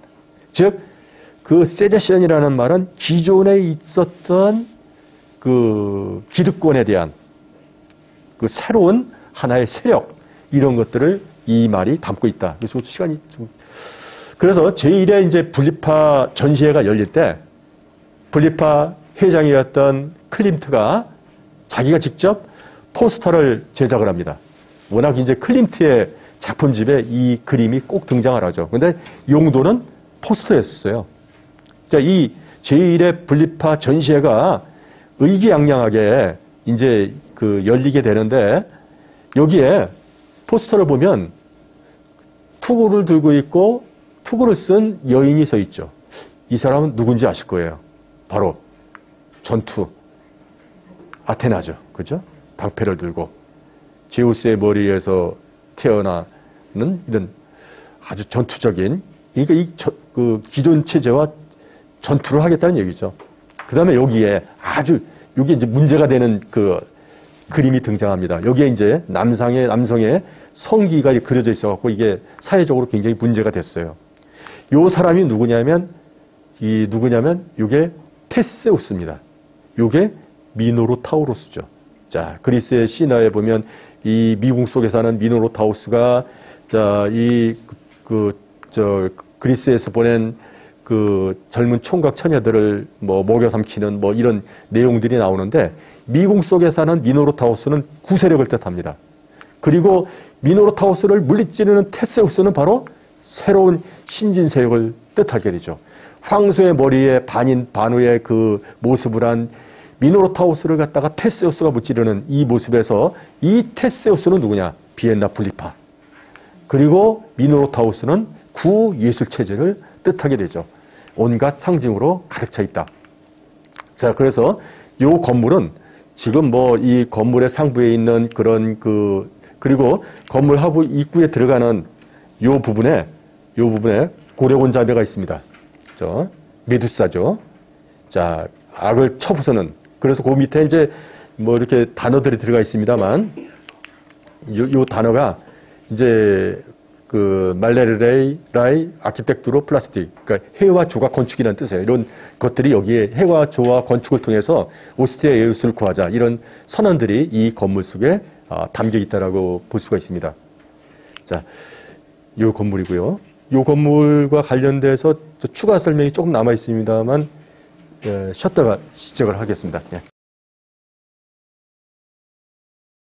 즉, 그 Secession이라는 말은 기존에 있었던 그 기득권에 대한 그 새로운 하나의 세력, 이런 것들을 이 말이 담고 있다. 그래서 시간이 좀. 그래서 제1회 이제 분리파 전시회가 열릴 때 분리파 회장이었던 클림트가 자기가 직접 포스터를 제작을 합니다. 워낙 이제 클림트의 작품집에 이 그림이 꼭 등장을 하죠. 근데 용도는 포스터였어요. 자, 이 제1의 분리파 전시회가 의기양양하게 이제 그 열리게 되는데 여기에 포스터를 보면 투구를 들고 있고 투구를 쓴 여인이 서 있죠. 이 사람은 누군지 아실 거예요. 바로 전투 아테나죠. 그죠? 방패를 들고 제우스의 머리에서 태어나는 이런 아주 전투적인 그러니까 이그 기존 체제와 전투를 하겠다는 얘기죠. 그 다음에 여기에 아주 여기 이제 문제가 되는 그 그림이 등장합니다. 여기에 이제 남상의 남성의 성기가 그려져 있어갖고 이게 사회적으로 굉장히 문제가 됐어요. 요 사람이 누구냐면 이 누구냐면 이게 테세우스입니다. 이게 미노로 타우로스죠. 자 그리스의 신화에 보면 이 미궁 속에 사는 미노로 타우스가 자, 이, 그, 저, 그리스에서 보낸 그 젊은 총각 처녀들을 뭐 먹여 삼키는 뭐 이런 내용들이 나오는데 미궁 속에 사는 미노로타우스는 구세력을 뜻합니다. 그리고 미노로타우스를 물리치는 테세우스는 바로 새로운 신진 세력을 뜻하게 되죠. 황소의 머리에 반인 반우의 그 모습을 한 미노로타우스를 갖다가 테세우스가 무찌르는 이 모습에서 이 테세우스는 누구냐? 비엔나 분리파. 그리고 미노로타우스는 구예술 체제를 뜻하게 되죠. 온갖 상징으로 가득 차 있다. 자, 그래서 요 건물은 지금 뭐 이 건물의 상부에 있는 그런 그 그리고 건물 하부 입구에 들어가는 요 부분에 요 부분에 고려곤 자배가 있습니다. 저 메두사죠. 자, 악을 쳐부서는 그래서 그 밑에 이제 뭐 이렇게 단어들이 들어가 있습니다만 요, 요 단어가 이제 그 말레르레이 라이 아키텍투로 플라스틱 그러니까 해와 조각 건축이라는 뜻이에요. 이런 것들이 여기에 해와 조화 건축을 통해서 오스트리아 예술을 구하자 이런 선언들이 이 건물 속에 아, 담겨 있다라고 볼 수가 있습니다. 자, 요 건물이고요. 요 건물과 관련돼서 저 추가 설명이 조금 남아 있습니다만 예, 쉬었다가 시작을 하겠습니다. 예.